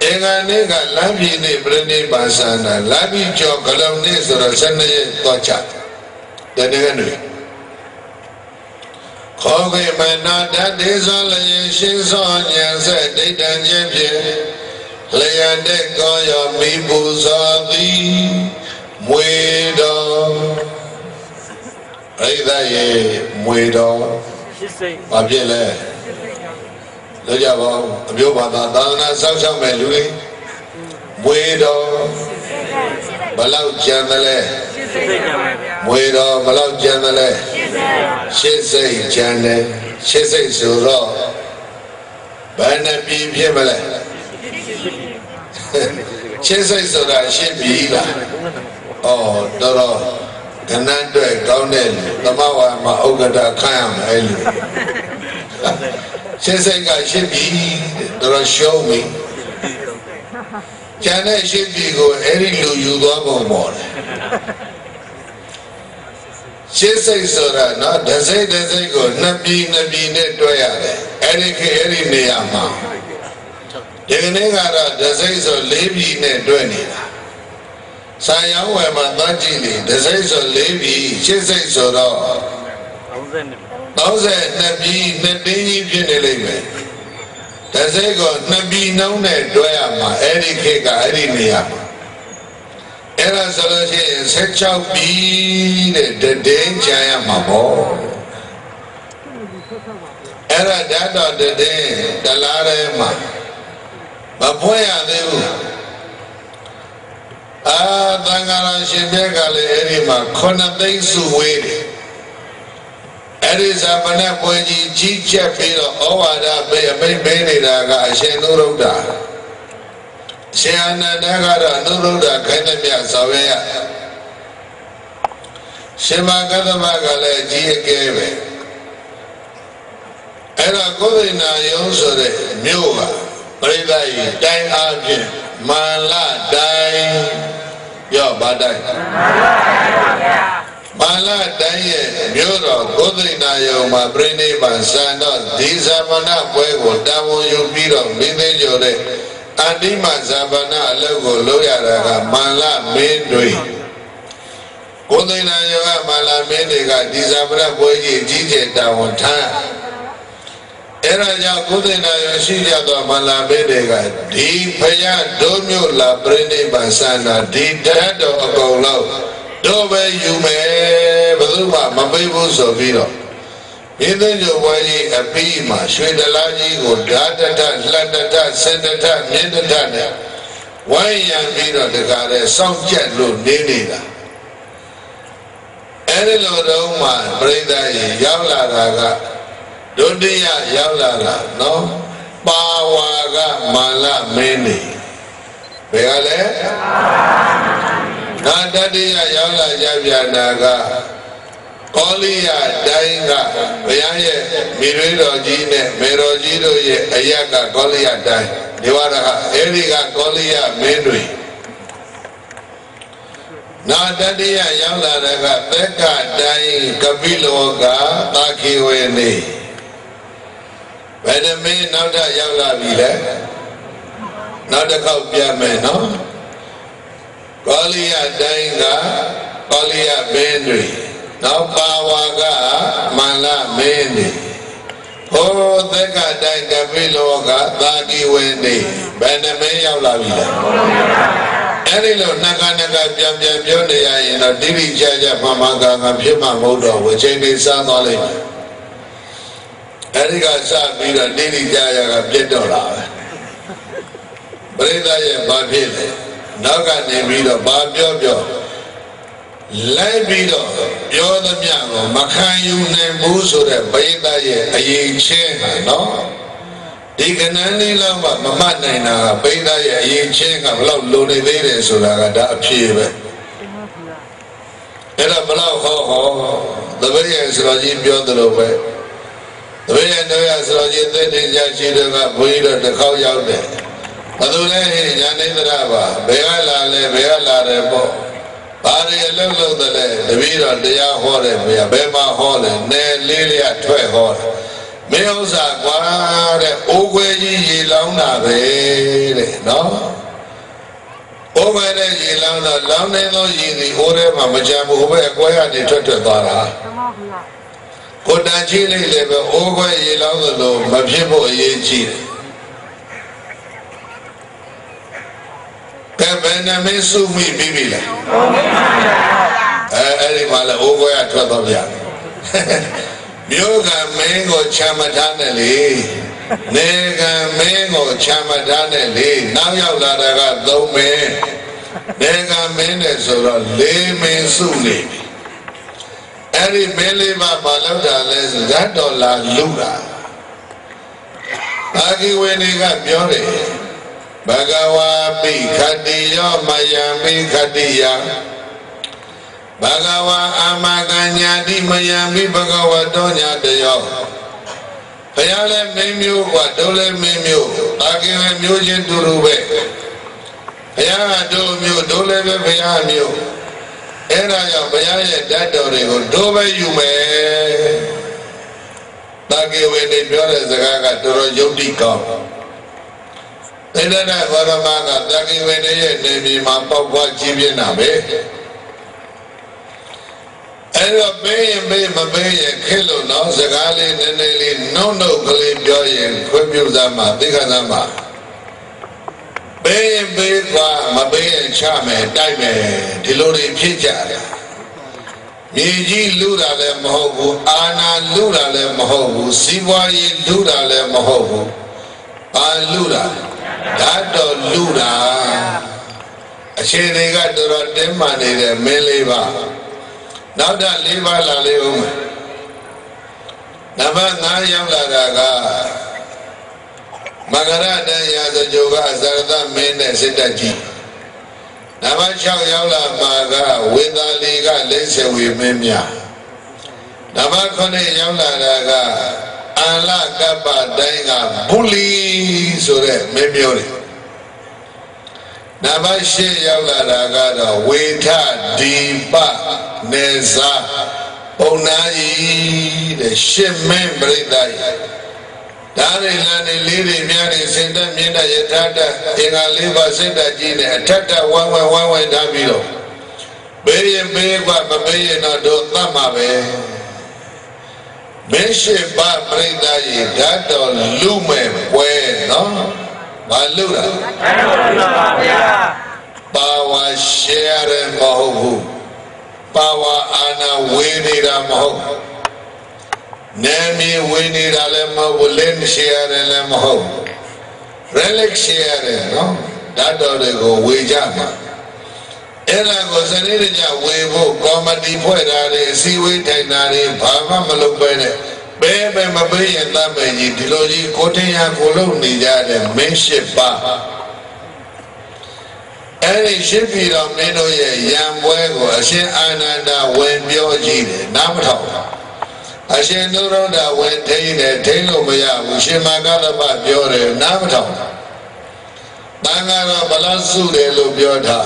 အင်္ဂါနေ့ကလမ်းပြည်နေ့ပြိဋိဘာသာနာလမ်းပြည်ကျော်ကလုံနေဆိုတော့12ရက်တော့ချတည်း တည်းတွေခောခေမနာတတေဇောလျင်ရှင်းစောဉာဏ်ဆက်ဒိဋ္ဌံခြင်းဖြင့်လျံတဲ့ကောရောမိပူဇော်သည်မွေတော်အဲ့ဒါရဲ့မွေတော်ရှစ်စိတ်ဘာဖြစ်လဲလို့ကြပါဦးအမျိုးဘာသာသာသနာစောင့်ရှောက်မဲ့လူတွေမွေတော်ဘလောက်ကြံတယ်လဲ မွေတော်ဘလောက်ကြံတယ်လဲရှစ်စိတ်ကြံတယ်ရှစ်စိတ်ဆိုတော့ဘယ်နှပြီဖြစ်မလဲရှစ်စိတ်ဆိုတာရှစ်ပြီလားဩတော်တော်ကနန်းတွေကောင်းတဲ့လူသမဝါမှာဥက္ကဋ္ဌခန့်ရမယ်အဲ့လူရှစ်စိတ်ကရှစ်ပြီတော်တော်ရှုံးပြီကျန်တဲ့ရှစ်ပြီကိုအဲ့ဒီလူယူသွားပုံပေါ်တယ် ရှစ်စိတ်ဆိုတာနော်ဒစိတ်ဒစိတ်ကိုနှစ်ပြီနှစ်ပြီနဲ့တွဲရတယ်အဲ့ဒီခေအဲ့ဒီနေရာမှာဒီကနေ့ကတော့ဒစိတ်ဆို၄ပြီနဲ့တွဲနေတာဆာယောင်းဝယ်မှာသွားကြည့်လေဒစိတ်ဆို၄ပြီရှစ်စိတ်ဆိုတော့32ပြီနှစ်တင်းကြီးဖြစ်နေလိမ့်မယ်တစိတ်ကိုနှစ်ပြီနှုံးနဲ့တွဲရမှာအဲ့ဒီခေတ်ကအဲ့ဒီနေရာမှာ အဲ့ဒါဆိုလို့ရှိရင်16ပြီတဲ့တည်င်းချရမှာပေါ့အဲ့ဒါဓာတ်တော်တည်င်းတလားထဲမှာမဖွဲ့ရသေးဘူးအာသံဃာတော်ရှင်မြတ်ကလည်းအဲ့ဒီမှာခုနှစ်သိန်းစုဝေးတယ်အဲ့ဒီဇာပနပွဲကြီးကြီးချက်ပြီးတော့ဩဝါဒပေးအမိတ်ပေးနေတာကအရှင်သုရုဒ္ဓ ရှင်အနန္ဒကတော့အနုရုဒ္ဓခိုင်းတဲ့မြတ်ဆောင်ရရှင်မကသမကလည်းကြီးအကဲပဲအဲ့တော့ကိုယ်ဒိနာယုံဆိုတဲ့မြို့ကပရိသတ်ကြီးတိုင်းအားဖြင့်မန္လတိုင်းရောဗတိုင်းမန္လတိုင်းရဲ့မြို့တော်ကိုယ်ဒိနာယုံမှာပြိဋိဘံစံတော့ဒီသမဏပွဲကိုတာဝန်ယူပြီးတော့မင်းသိကြတဲ့ အန္တိမဇာပနာအလုပ်ကိုလုပ်ရတာကမန္လမင်းတွေကိုယ်ဒိနာယုံကမန္လမင်းတွေကဒီဇာပနာပွဲကြီးကြီးကျယ်တာဝန်ထမ်းအဲ့ဒါကြောင့်ကုသနာရရှိကြသောမလာမေတွေကဒီဖယားဒုမျိုးလာပြိဋိဘံသန္တာဒီတတ်တော်အကုန်လုံးတို့ပဲယူမယ်ဘယ်သူမှမပေးဘူးဆိုပြီးတော့ မြေသိညိုဘွားကြီးအပြီးမှာရွှေတလားကြီးကိုဓာတတလှတတစင်တတမြင့်တတနဲ့ဝိုင်းရံပြီးတော့တခါလဲစောင့်ကြက်လို့နေနေတာအဲ့ဒီလိုတော့မှပြိဋ္ဌာကြီးရောက်လာတာကဒုတိယရောက်လာတာနော်ပါဝါကမာလမင်းနေဘယ်ကလဲနာတတိယရောက်လာကြပြန်တာက ကောလိယတိုင်းကဘုရားရဲ့မိရွေးတော်ကြီးနဲ့မေတော်ကြီးတို့ရဲ့အရက်ကကောလိယတိုင်းဒီဝရကအဲဒီကကောလိယမင်းတွေနာတတိယရောက်လာတဲ့ကသက္ကတိုင်းကပိလောကသာခေဝေနေဘယ်နှမင်းနောက်ထပ်ရောက်လာပြီလဲနောက်တစ်ခေါက်ပြန်မယ်နော်ကောလိယတိုင်းကကောလိယဘင်းတွေ နောက်ပါဝါကမန္လမင်းတွေဟောသက္ကတိုင်းကပိလောကသာကိဝေနေဘယ်နှမင်းရောက်လာပြီလဲအဲ့ဒီလိုနှကနှကပြန်ပြန်ပြောနေရရင်တော့တိတိကျကျမှန်မှန်ကန်ကန်ဖြစ်မှမဟုတ်တော့ဝချိန်လေးစားသွားလိမ့်မယ်အဲဒီကစပြီးတော့တိတိကျကျကပြတ်တော့လာပဲပရိသတ်ရဲ့ဘာဖြစ်လဲနောက်ကနေပြီးတော့ဘာပြောပြော လိုက်ပြီးတော့ပြောသမျှကိုမခံယူနိုင်ဘူးဆိုတဲ့ပရိသတ်ရဲ့အရေးချင်းဟာနော်ဒီကနန်းလေးလောက်မှမမှတ်နိုင်တာကပရိသတ်ရဲ့အရေးချင်းကဘလောက်လိုနေသေးတယ်ဆိုတာကဒါအဖြေပဲအဲ့ဒါဘလောက်ဟောဟောသဘေရဲ့ဆိုတော်ကြီးပြောသလိုပဲတပည့်ရတော့ရဆိုတော့ဒီသိတဲ့ကြာရှိတော့ကဘုန်းကြီးတို့တစ်ခေါက်ရောက်တယ်ဘသူလဲဟိညာနေသရပါဘယ်ကလာလဲဘယ်ကလာတယ်ပေါ့ ဘာတွေအလုပ်လုပ်တယ်လဲတပည့်တော်တရားဟောတယ်ဘုရားဘယ်မှာဟောလဲနယ်လေးလျက်ထွက်ဟောတယ်မင်းဥစ္စာကွာတဲ့အိုးခွဲကြီးရေလောင်းတာပဲတဲ့နော်အိုးခွဲတဲ့ရေလောင်းတော့လောင်းနေသောရေဒီအိုးထဲမှာမကြမ်းဘူးဟိုဘက်အကွဲကနေထွက်ထွက်သွားတာမှန်ပါဗျာကိုတန်ကြီးလေးလည်းပဲအိုးခွဲရေလောင်းသလိုမဖြစ်ဖို့အရေးကြီးတယ် ကဲဘယ်နှမင်းစုမိပြီးပြီလားအဲအဲ့ဒီမှာလည်းအိုးခွဲကထွက်တော့ဗျာမြို့ကမင်းကိုချမ်းမထားနဲ့လေနေကမင်းကိုချမ်းမထားနဲ့လေနောက်ရောက်လာတာကသုံးမင်းနေကမင်းနဲ့ဆိုတော့လေးမင်းစုနေပြီအဲ့ဒီမင်းလေးပါမလောက်တာလဲဆိုဇတ်တော်လာလူတာအာဂိဝေနေကပြောတယ် ဘဂဝါပိခတိယောမယံပိခတိယဘဂဝါအာမကညာတိမယံပိဘဂဝတောညာတယောဘုရားလည်းမင်းမျိုးกว่าတို့လည်းမင်းမျိုးအာဂိဝေမျိုးချင်းတူတူပဲဘုရားကတို့မျိုးတို့လည်းပဲဘုရားမျိုးအဲ့ဒါကြောင့်ဘုရားရဲ့တတ်တော်တွေကိုဒိုးပဲယူမယ်တာကေဝေနေပြောတဲ့စကားကတော်တော်ယုတ်တိကောင်း သေဒနာဘောရမကတာကေဝေနေရဲ့နေမြေမှာပေါက်ပွားကြီးပြင်းတာပဲအဲ့တော့ပေးရင်ပေးမပေးရင်ခက်လို့နော်စကားလေးနည်းနည်းလေးနှုတ်နှုတ်ကလေးပြောရင်ခွင့်ပြုစားမှာသိခါစားမှာပပေးရင်ပေးကွာမပေးရင်ချမယ်တိုက်မယ်ဒီလိုတွေဖြစ်ကြတယ်မြေကြီးလူတာလည်းမဟုတ်ဘူးအာနာလူတာလည်းမဟုတ်ဘူးစီးပွားရေးလူတာလည်းမဟုတ်ဘူး အာလူတာဓာတ်တော်လူတာအခြေတွေကတော်တော်တင်းမာနေတဲ့မင်းလေးပါနောက်တာ၄ပါးလာလေးဦးမယ်နံပါတ်5ရောက်လာတာကမကရတန်ရာဇကြိုကဇရတမင်းနဲ့စစ်တပ်ကြီးနံပါတ်6ရောက်လာမှာကဝေသာလီကလိမ့်စေဝေမင်းများနံပါတ်9ရောက်လာတာက အန္လကပ္ပတိုင်းကဘူလီဆိုတဲ့မင်းမျိုးတွေနံပါတ်8ရောက်လာတာကတော့ဝေထဒီပနေဇာပုံနာကြီးတဲ့ရှစ်မင်းပြိတ္တကြီးဒါတွေလမ်းတွေလေးတွေများတွေစင်တက်မြင့်တဲ့ယထာတအင်္ဂါလေးပါးစိတ်တကြီးနဲ့အထက်ထဝမ်းဝဲဝမ်းဝဲထားပြီးတော့ဘေးရင်ဘေးကမဘေးရင်တော့တို့သတ်မှာပဲ မင်းရှိပါပြိတ္တကြီးဓာတ်တော်လူမဲ့ပွဲနော်ဘာလူလားပါဗျာပါဝါရှယ်ရမဟုတ်ဘူးပါဝါအာနာဝေးနေတာမဟုတ်ဘူးနာမည်ဝင်နေတာလည်းမဟုတ်ဘူးလင်းရှယ်ရတယ်လည်းမဟုတ်ဘူး relic ရှယ်ရတယ်နော်ဓာတ်တော်တွေကိုဝေကြမှာ အဲ့ဒါကိုစနေကြဝေဖို့ကော်မတီဖွဲ့တာတွေအစည်းအဝေးထိုင်တာတွေဘာမှမလုပ်ပဲနဲ့ဘဲဘဲမပေးရင်တတ်မယ်ကြီးဒီလိုကြီးကိုတင်ရကိုလုံနေကြတဲ့မင်းရှိပါအဲ့ဒီရှိပြီတော်မင်းတို့ရဲ့ရံပွဲကိုအရှင်အာနန္ဒဝင်ပြောကြည့်တယ်နားမထောင်အရှင်နုရုဒ္ဓဝင်ထိန်းတယ်ထိန်းလို့မရဘူးရှင်မကလပပြောတယ်နားမထောင်တန်ဃာတော်ဗလာစုတယ်လို့ပြောတာ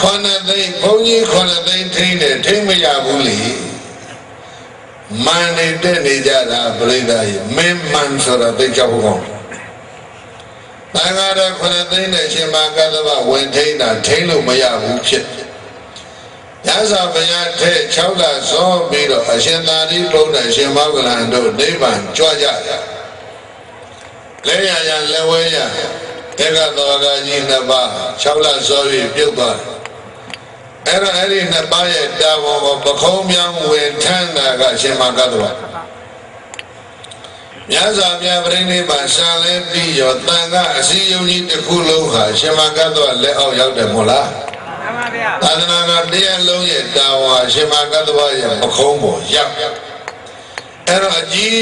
ခေါင်းသိန်းဘုန်းကြီးခေါင်းသိန်းထိန်းတယ်ထိန်းမရဘူးလေမန်နေတဲ့နေကြတာပြိဿရေမင်းမန်ဆိုတာသိကြဖို့ကောင်းတန်ဃာတော်ခေါင်းသိန်းနဲ့ရှင်မကလပဝင်ထိန်းတာထိန်းလို့မရဘူးဖြစ်ရသော်ဘုရားထဲ6လစောပြီးတော့အရှင်သာရိပုတ္တအရှင်မောဂလန်တို့နိဗ္ဗာန်ကြွကြတယ်လဲရရလဲဝဲရ ဧကသောကကြီးနှစ်ပါး6လစောပြီးပြုတ်သွားတယ်အဲ့တော့အဲ့ဒီနှစ်ပါးရဲ့တာဝန်ကိုပခုံးမြောင်းဝင်ထမ်းတာကရှင်မကတ္တဝမြတ်စွာဘုရားပြိဋိဘံရှာလဲပြီးရောတန်ခါအစည်းအရုံးကြီးတစ်ခုလုံးဟာရှင်မကတ္တဝလက်အောက်ရောက်တယ်မို့လားသာသနာတော်တရားလုံးရဲ့တာဝန်ရှင်မကတ္တဝရဲ့ပခုံးပေါ်ရောက် အဲ့တော့အကြီး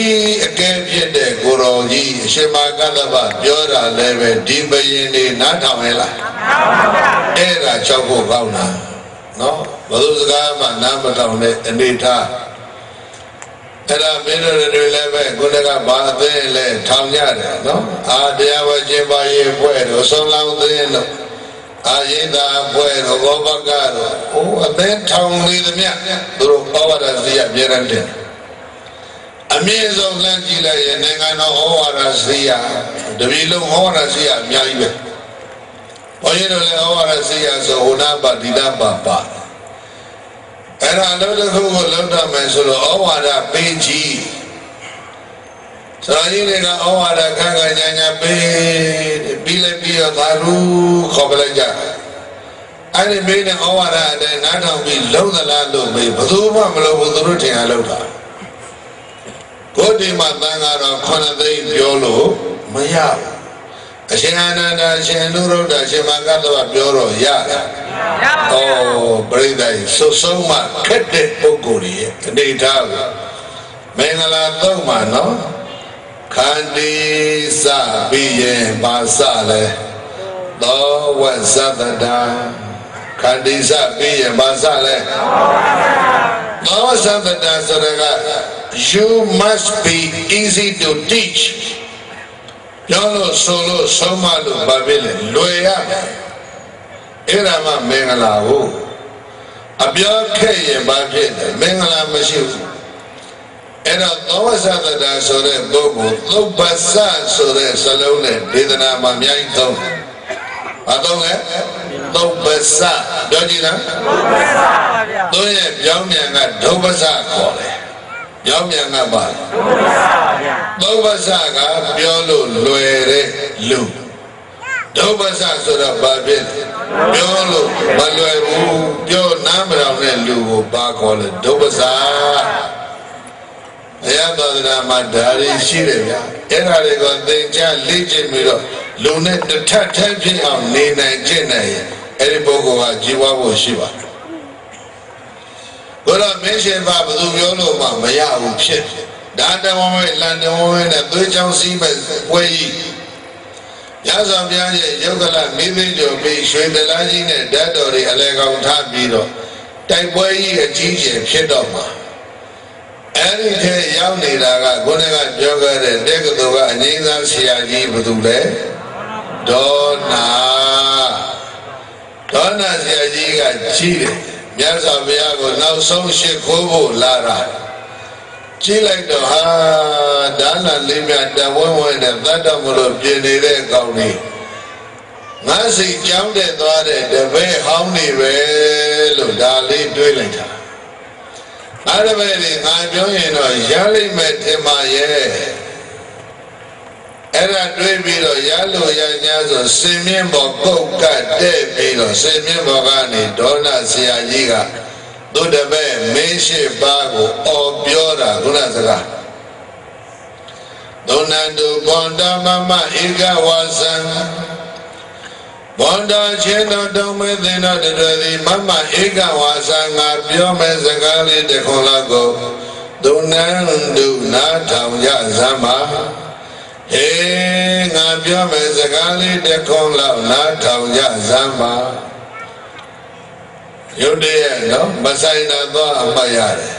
အကဲဖြစ်တဲ့ကိုတော်ကြီးအရှင်မကတ္တဗပြောတာလည်းပဲဒီဘယင်နေနားထောင်ရဲ့လားအဲ့ဒါကြောက်ဖို့ကောင်းတာနော်ဘုသူစကားမှနားမထောင်တဲ့အနေထားအဲ့ဒါမင်းတို့တွေလည်းပဲခုနကဘာအသိလဲထောင်ကြတယ်နော်အာတရားဝချင်းပါရေးဖွဲ့တော့ဆုံးလောင်းသိလို့အာရိတာဖွဲ့တော့ဘောဘကတော့ဟိုအသိထောင်နေသမျှသူတို့ဘာဝရစီရအမြဲတမ်းတယ် အမြင့်ဆုံးလမ်းကြည့်လိုက်ရင်နိုင်ငံတော်ဟောဝါဒစီရတပီလုံးဟောဝါဒစီရအများကြီးပဲဘုန်းကြီးတို့လည်းဟောဝါဒစီရဆိုဟိုနာပါဒီနာပါပါအဲ့ဒါလုံးတစ်ခုကိုလုံးတော့မယ်ဆိုတော့ဩဝါဒပေးကြည့်ဆရာကြီးတွေကဩဝါဒခန့်ခန့်ညာညာပေးပြီးလိုက်ပြီးတော့သာလူခေါ်ပလိုက်ကြအဲ့ဒီမေးတဲ့ဩဝါဒအတိုင်းနားထောင်ပြီးလုံးသလားလို့မေးဘယ်သူမှမလုပ်ဘူးသူတို့ထင်ရလို့တာ ကိုဒီမှာတန်ဃာတော်ခုနှစ်သိန်းပြောလို့မရဘူးအရှင်အာနန္ဒာရှင်နုရုဒ္ဓရှင်မကတ္တဝပြောတော့ရတယ်ရပါဘူးဩပြိဿယဆုဆုံးမှခက်တဲ့ပုဂ္ဂိုလ်ရဲ့အနေထားကိုမင်္ဂလာသုံးပါနော်ခန္တီစပြီးရင်ပါစလဲသောဝဇတတာခန္တီစပြီးရင်ပါစလဲသောဝဇတတာဆိုတဲ့က you must be easy to teach ပြောလို့ဆိုလို့ဆုံးမလို့ဘာဖြစ်လဲလွယ်ရမယ်အဲ့ဒါမှမင်္ဂလာကိုအပြောခဲ့ရင်ဘာဖြစ်လဲမင်္ဂလာမရှိဘူးအဲ့တော့သောဝသတ္တာဆိုတဲ့ပုဂ္ဂိုလ်သုပ္ပစဆိုတဲ့စလုံးနဲ့ဒေသနာမှာအများကြီးသုံးတယ်။ဘာသုံးလဲ။သုပ္ပစပြောကြည့်လား။သုပ္ပစပါဗျာ။သူရဲ့ပြောင်းပြန်ကဒုပ္ပစခေါ်တယ်။ ပြောင်းပြန်ကပါသုပ္ပစပါဗျာ။သုပ္ပစကပြောလို့လွယ်တဲ့လူဒဒုပ္ပစဆိုတော့ဘာဖြစ်လဲပြောလို့မလွယ်ဘူးပြောနားမတော်တဲ့လူကိုပါခေါ်လဲဒုပ္ပစဘုရားတော်တရားမှာဓာရီရှိတယ်ဗျာအဲ့ဒါတွေကိုသင်ကြားလေ့ကျင့်ပြီးတော့လူနဲ့တစ်ထပ်ထပ်ဖြစ်အောင်နေနိုင်ကျင့်နိုင်ရင်အဲ့ဒီပုဂ္ဂိုလ်ဟာကြီးပွားဖို့ရှိပါတယ် ဘုရားမင်းရှင်ဘာဘယ်သူပြောလို့မှမရဘူးဖြစ်ဒါတဝမဲလန်တဝမဲနဲ့သွေးချောင်းစီးမဲ့ဝဲကြီးရသော်ဘုရားရဲ့ယုတ်ကလမိသိကျော်ပြီးရွှေတလားကြီးနဲ့ဓာတ်တော်တွေအလဲကောင်ထားပြီးတော့တိုက်ပွဲကြီးအကြီးကျယ်ဖြစ်တော့မှာအဲ့ဒီထဲရောက်နေတာကခုနကပြောခဲ့တဲ့တက္ကသိုလ်ကအငိမ့်သားဆရာကြီးဘယ်သူလဲဒေါနာဒေါနာဆရာကြီးကကြီးတယ် မြတ်စွာဘုရားကိုနောက်ဆုံးရှိခိုးဖို့လာတာကြည့်လိုက်တော့ဟာဒါနလေးမြတ်တဝဲဝဲနဲ့သတ္တမလို့ပြင်နေတဲ့ကောင်းကြီးငါစိတ်ကြောင်းတဲ့သွားတဲ့တပည့်ဟောင်းနေပဲလို့ဒါလေးတွေးလိုက်တာအဲ့ဒါပဲလေငါပြောရင်တော့ရလိမ့်မယ်ထင်ပါရဲ့ အဲ့ဒါတွေးပြီးတော့ရလို့ရညာဆိုစင်မြင့်ဘောကုတ်ကတဲ့ပြီးတော့စင်မြင့်ဘောကနေဒေါနဆရာကြီးကသူတပည့်မင်းရှိပါကိုအော်ပြောတာခုနစကားဒုနန္တုဘွန်တမမဧကဝါစံဘွန်တော်ချင်းတော်တုံးမေသင်တော်တည်းမမဧကဝါစံငါပြောမဲ့စကားလေးတခွန်လောက်ကိုဒုနန္တုနားထောင်ကြစမ်းပါ အေးငါပြောမယ်စကားလေးတစ်ခုလောက်နားထောင်ကြစမ်းပါရုတ်တရက်နော်မဆိုင်တာတော့အမှတ်ရတယ်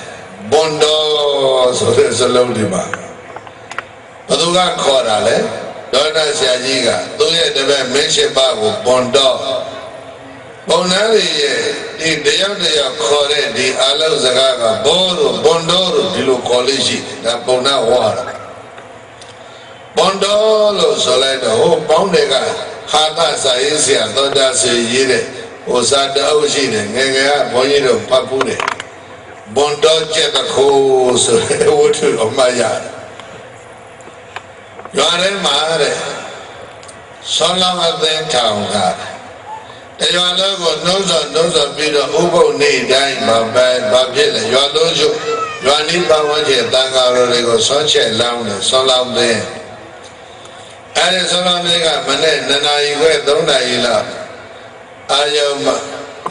ဘွန်တော်ဆိုတဲ့စလုံးဒီမှာဘသူကခေါ်တာလဲဒေါက်တာဆရာကြီးကသူ့ရဲ့တပည့်မင်းရှိပါကိုဘွန်တော်ပုံနာရီရဲ့ဒီတယောက်တယောက်ခေါ်တဲ့ဒီအလုံးစကားကဘောတို့ဘွန်တော်တို့ဒီလိုခေါ်လို့ရှိတယ်ဒါပုံနာဝါတာ ဘွန်တော်လို့ဆိုလိုက်တော့ဟိုပေါင်းတွေကဟာသစာရေးဆရာသောတာစေရေးတဲ့ဟိုစာတအုပ်ရှိတယ်ငယ်ငယ်ကဘုန်းကြီးတို့ဖတ်ဘူးတယ်ဘွန်တော်ကျက်တခိုးဆိုတဲ့ဝတ္ထုအမှတ်ရတယ်ရွာထဲမှာတဲ့ဆောင်းလောင်းအသင်းထောင်တာတရွာလုံးကိုနှုတ်ဆော်နှုတ်ဆော်ပြီးတော့ဥပုပ်နေတိုင်းမပဲဘာဖြစ်လဲရွာလုံးစုရွာနိဗ္ဗာန်ဝကျတန်ဃာတော်တွေကိုဆောင်းချက်လောင်းတယ်ဆောင်းလောင်းတဲ့ အဲဒီဆောင်းလောင်းတဲ့ကမနေ့2နာရီခွဲ3နာရီလောက်အာယုံမ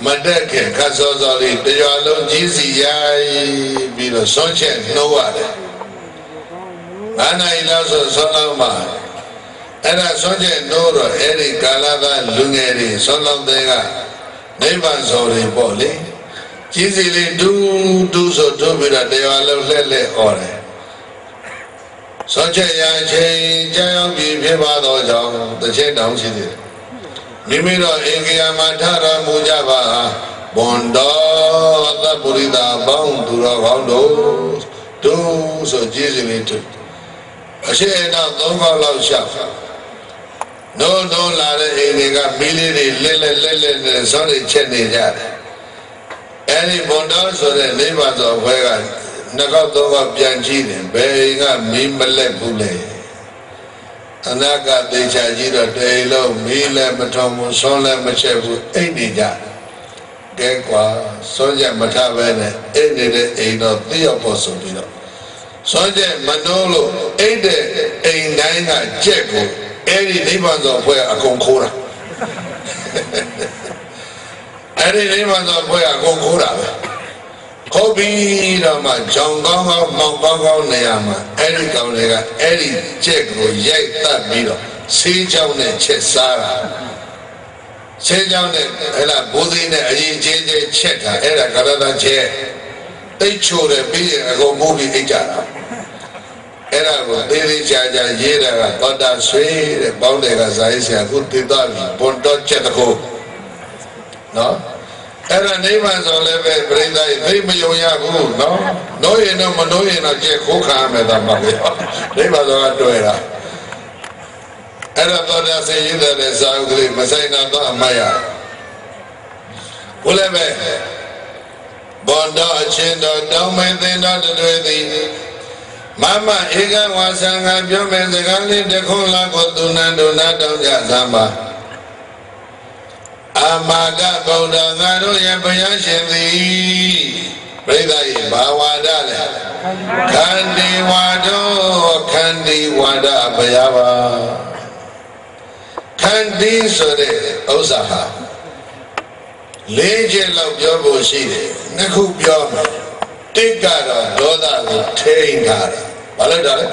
မတက်ခင်ခတ်စောစောလေးတရွာလုံးကြီးစီရိုက်ပြီးတော့ဆောင်းချက်နှုတ်ရတယ်ငါးနာရီလောက်ဆိုဆောင်းလောင်းမှာအဲ့ဒါဆွမ်းကျက်နိုးတော့အဲ့ဒီကာလသားလူငယ်တွေဆွမ်းလောင်းတဲ့ကနိဗ္ဗာန်စော်တွေပေါ့လေကြီးစီလေးဒူးဒူးဆိုတို့ပြီးတော့တရားလုံးလှက်လှက်ဟောတယ် ဆွမ်းကျက်ရာချင်းကြောင်းပြီဖြစ်ပါတော့ကြောင့်တစ်ချက်တောင်းရှိသေးတယ်မိမိတို့အင်္ဂယမှာထရမူကြပါဘွန်တော်သဗ္ဗရိတာပေါင်းသူတော်ကောင်းတို့ဒူးဆိုကြီးစီလေးတို့အရှိအနောက်သုံးခေါက်လောက်ရှာနိုးနိုးလာတဲ့အိမ်တွေကမီးလေးတွေလက်လက်လက်လက်နဲ့စောနေချက်နေကြတယ်အဲဒီဘုံတော်ဆိုတဲ့နိဗ္ဗာန်သောဘွဲက နှစ်ခေါက်သုံးခေါက်ပြန်ကြည့်တယ်ဘယ်အိမ်ကမီးမလက်ဘူးလေအနာကသေချာကြည့်တော့တေလုံးမီးလည်းမထုံဘူးဆွန်းလည်းမချက်ဘူးအိတ်နေကြကဲကွာစွန့်ချက်မထပဲနဲ့အိတ်နေတဲ့အိမ်တော့သိရောက်ဖို့ဆိုပြီးတော့စွန့်ချက်မနှိုးလို့အိတ်တဲ့အိမ်တိုင်းကကြက်ကိုအဲ့ဒီနိဗ္ဗာန်သောဘွဲအကုန်ခိုးတာအဲ့ဒီနိဗ္ဗာန်သောဘွဲအကုန်ခိုးတာပဲ ခိုးပြီးတော့မှကြောင်ကောင်းကောင်းမောင်ကောင်းကောင်းနေရာမှာအဲ့ဒီကောင်တွေကအဲ့ဒီကြက်ကိုရိုက်တတ်ပြီးတော့ဆေးကြောင်းနဲ့ချက်စားတာဆေးကြောင်းနဲ့အဲ့ဒါဘိုးသိန်းနဲ့အရင်ချင်းချင်းချက်တာအဲ့ဒါကရတာချက်တိတ်ချိုတယ်ပြီးရင်အကုန်မိုးပြီးအိတ်ကြတာအဲ့ဒါကိုသေးသေးချာချာရေးတာကသောတာဆွေတဲ့ပေါင်းတယ်ကဇာရေးဆရာခုတည်သွားပြီဘွန်တော့ချက်တခုနော် အဲ့ဒါနိဗ္ဗာန်ဆိုလည်းပဲပြိဿရဲ့သိမယုံရဘူးနော်နိုးရင်တော့မနိုးရင်တော့ကြက်ခိုးခံရမယ်သာမဟုတ်နိဗ္ဗာန်ဆိုတာတွေ့တာအဲ့ဒါသောတာဆေရေးတဲ့ဇာဥကလေးမဆိုင်တာတော့အမရဘုလည်းပဲဘွန်တော့အချင်းတော်တောင်းမင်းသိတော်တွေ့သည်မမဧကဝါဆံကပြောမဲ့စကားလေးတစ်ခုလောက်ကိုသူနန္ဒုနာတောင်းကြသမ်းပါ အာမာကဗုဒ္ဓငါတို့ရဲ့ဘုရားရှင်သည်ပြိဿရေဘာဝါဒလဲခန္ဒီဝါဒောခန္ဒီဝါဒဘုရားပါခန္ဒီဆိုတဲ့ဥစ္စာဟာလေးချက်လောက်ပြောဖို့ရှိတယ်နှစ်ခုပြောမယ်တစ်ကတော့ဒေါသကိုထိန်းထားတယ်ဘာလို့ဒါလဲ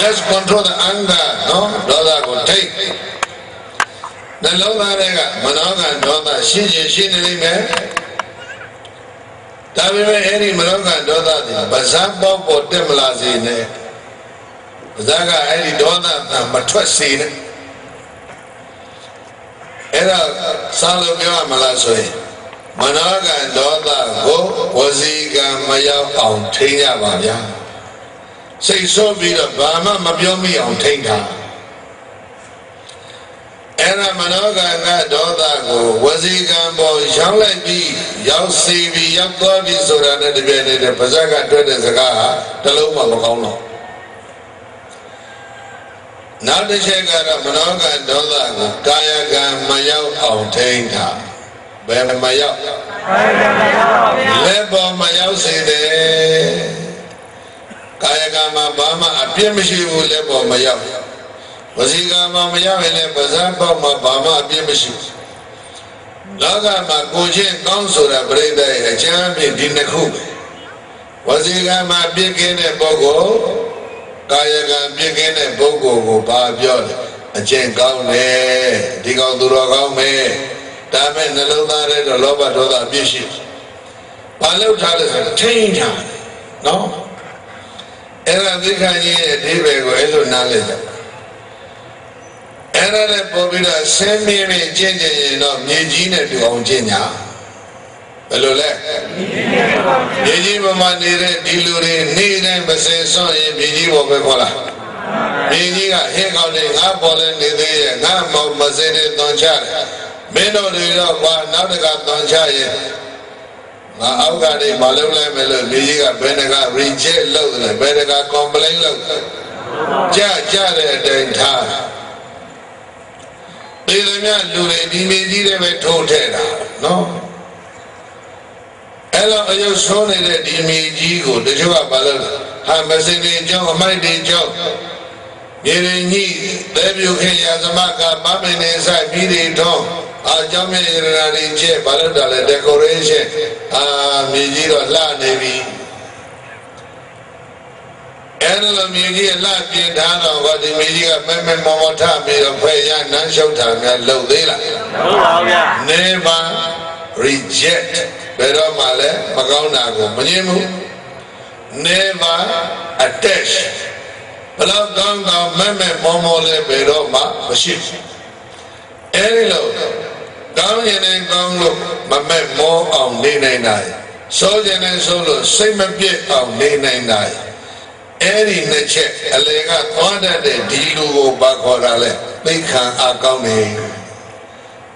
just control the anger နော်ဒေါသကိုထိန်း နှလုံးသားတွေကမနောကဒေါသရှင်းရှင်းရှင်းနေလိမ့်မယ်ဒါပေမဲ့အဲ့ဒီမနောကဒေါသတွေဗဇတ်ပေါက်ပေါ်တက်မလာစေနဲ့ဗဇတ်ကအဲ့ဒီဒေါသမထွက်စေနဲ့အဲ့ဒါစာလို့ပြောရမလားဆိုရင်မနောကဒေါသကိုဝစီကံမရောက်အောင်ထိန်းရပါဗျာစိတ်ဆိုးပြီးတော့ဘာမှမပြောမိအောင်ထိန်းထား အဲ့ဒါမနောကံကဒေါသကိုဝစီကံပေါ်ရောက်လိုက်ပြီးရောက်စီပြီးရောက်သွားပြီဆိုတာနဲ့တပြည့်နေတဲ့ပါဇက်ကတွေ့တဲ့စကားဟာတလုံးမှမကောင်းတော့နောက်တစ်ချက်ကတော့မနောကံဒေါသကိုကာယကံမရောက်အောင်ထိန်းထားဘယ်မရောက်လက်ပေါ်မရောက်စေတယ်ကာယကံမှာဘာမှအပြစ်မရှိဘူးလက်ပေါ်မရောက် ဝစီကံမှာမရောက်ရင်လည်းပါဇက်ပေါက်မှာဘာမှအပြစ်မရှိဘူးလောကမှာကိုချင်းကောင်းဆိုတာပြိတ္တရဲ့အချမ်းဖြင့်ဒီနှစ်ခုပဲဝစီကံမှာပြစ်ကင်းတဲ့ပုဂ္ဂိုလ်ကာယကံပြစ်ကင်းတဲ့ပုဂ္ဂိုလ်ကိုဘာပြောလဲအကျင့်ကောင်းတယ်ဒီကောင်သူတော်ကောင်းမယ်ဒါမဲ့နှလုံးသားထဲတော့လောဘဒေါသအပြစ်ရှိဘာလို့ထားလဲဆိုထိန်းထားတယ်နော်အဲ့ဒါသိက္ခာကြီးရဲ့အဓိပ္ပာယ်ကိုအဲ့လိုနားလည်ကြ အဲ့ဒါနဲ့ပေါ်ပြီးတော့ဆင်းမြင့်မြင့်ကျင့်ကြရင်တော့မြေကြီးနဲ့တူအောင်ကျင့်ညာဘယ်လိုလဲမြေကြီးပေါ်မှာနေတဲ့ဒီလူတွေနေ့တိုင်းမစင်စွန့်ရင်မြေကြီးပေါ်ပဲခေါ်လာမြေကြီးကဟင်းကောင်းနေငါပေါ်လဲနေသေးရဲ့ငါမောင်မစင်နေသွန်ချတယ်မင်းတို့တွေတော့ကွာနောက်တကသွန်ချရင်ငါအောက်ကနေမလုပ်လိုက်မယ်လို့မြေကြီးကဘယ်တက reject လုပ်တယ်ဘယ်တက complain လုပ်တယ်ကြကြတဲ့အတိုင်းထား ဒီလိုများလူတွေဒီမြေကြီးတွေပဲထိုးထည့်တာနော်အဲ့တော့အယုတ်ဆိုးနေတဲ့ဒီမြေကြီးကိုတချို့ကဘာလို့လဲဟာမစင်တွေကြောင်းအမိုက်တွေကြောင်းမြေရင်ကြီးတဲပြုခင်ရာသမကမမင်းနေဆိုင်ပြီးတွေထုံးအာကြောင်းမြေရနာတွေချက်ဘာလို့တာလဲ decoration အာမြေကြီးတော့လှနေပြီ အဲ့လိုမြေကြီးအလှပြင်ထားတော့ကဒီမြေကြီးကမဲမဲမောမောထပြီးတော့ဖွဲ့ရနန်းလျှောက်တာများလှုပ်သေးလားဟုတ်ပါဗျာ never reject ဘယ်တော့မှလည်းမကောင်းတာကိုမငြင်းဘူး never attach ဘလောက်ကောင်းကောင်းမဲမဲမောမောလည်းဘယ်တော့မှမရှိဘူးအဲဒီလိုကောင်းရင်လည်းကောင်းလို့မမက်မောအောင်နေနိုင်တာဆိုးရင်လည်းဆိုးလို့စိတ်မပြည့်အောင်နေနိုင်တာ အဲ့ဒီနှစ်ချက်အလေကသွားတတ်တဲ့ဒီလူကိုပါခေါ်တာလဲသိခံအကောင်းနေ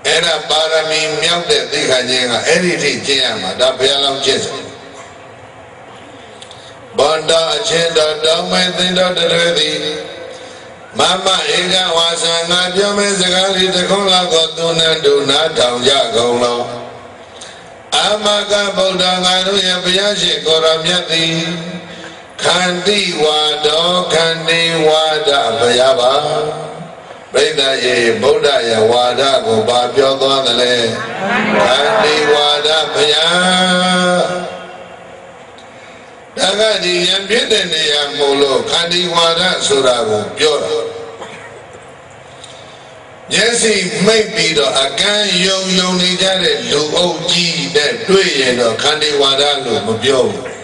အဲ့ဒါပါရမီမြောက်တဲ့သိခံခြင်းကအဲ့ဒီထိကျင့်ရမှာဒါဘုရားလောင်းကျင့်စဗန္တာအချင်းတော်တောင်းမဲ့သိတော်တရွေသည်မမဧကဝါစာငါပြောမဲ့စကားလေးတခုလောက်ကိုသူနဲ့ဒုနာထောင်ကြကုန်လောအာမကဗုဒ္ဓငါတို့ရဲ့ဘုရားရှိခိုးတော်မြတ်သည် ခန္တိဝါဒောခန္တိဝါဒဘုရားပါပရိသတ်ရေဗုဒ္ဓရဲ့ဝါဒကိုဘာပြောသွားသလဲခန္တိဝါဒဘုရားဒါကဒီရံပြည့်တဲ့နေရာမို့လို့ခန္တီဝါဒဆိုတာကိုပြောတာမျက်စိမိတ်ပြီးတော့အကန်းယုံယုံနေကြတဲ့လူအုပ်ကြီးနဲ့တွေ့ရင်တော့ခန္တီဝါဒလို့မပြောဘူး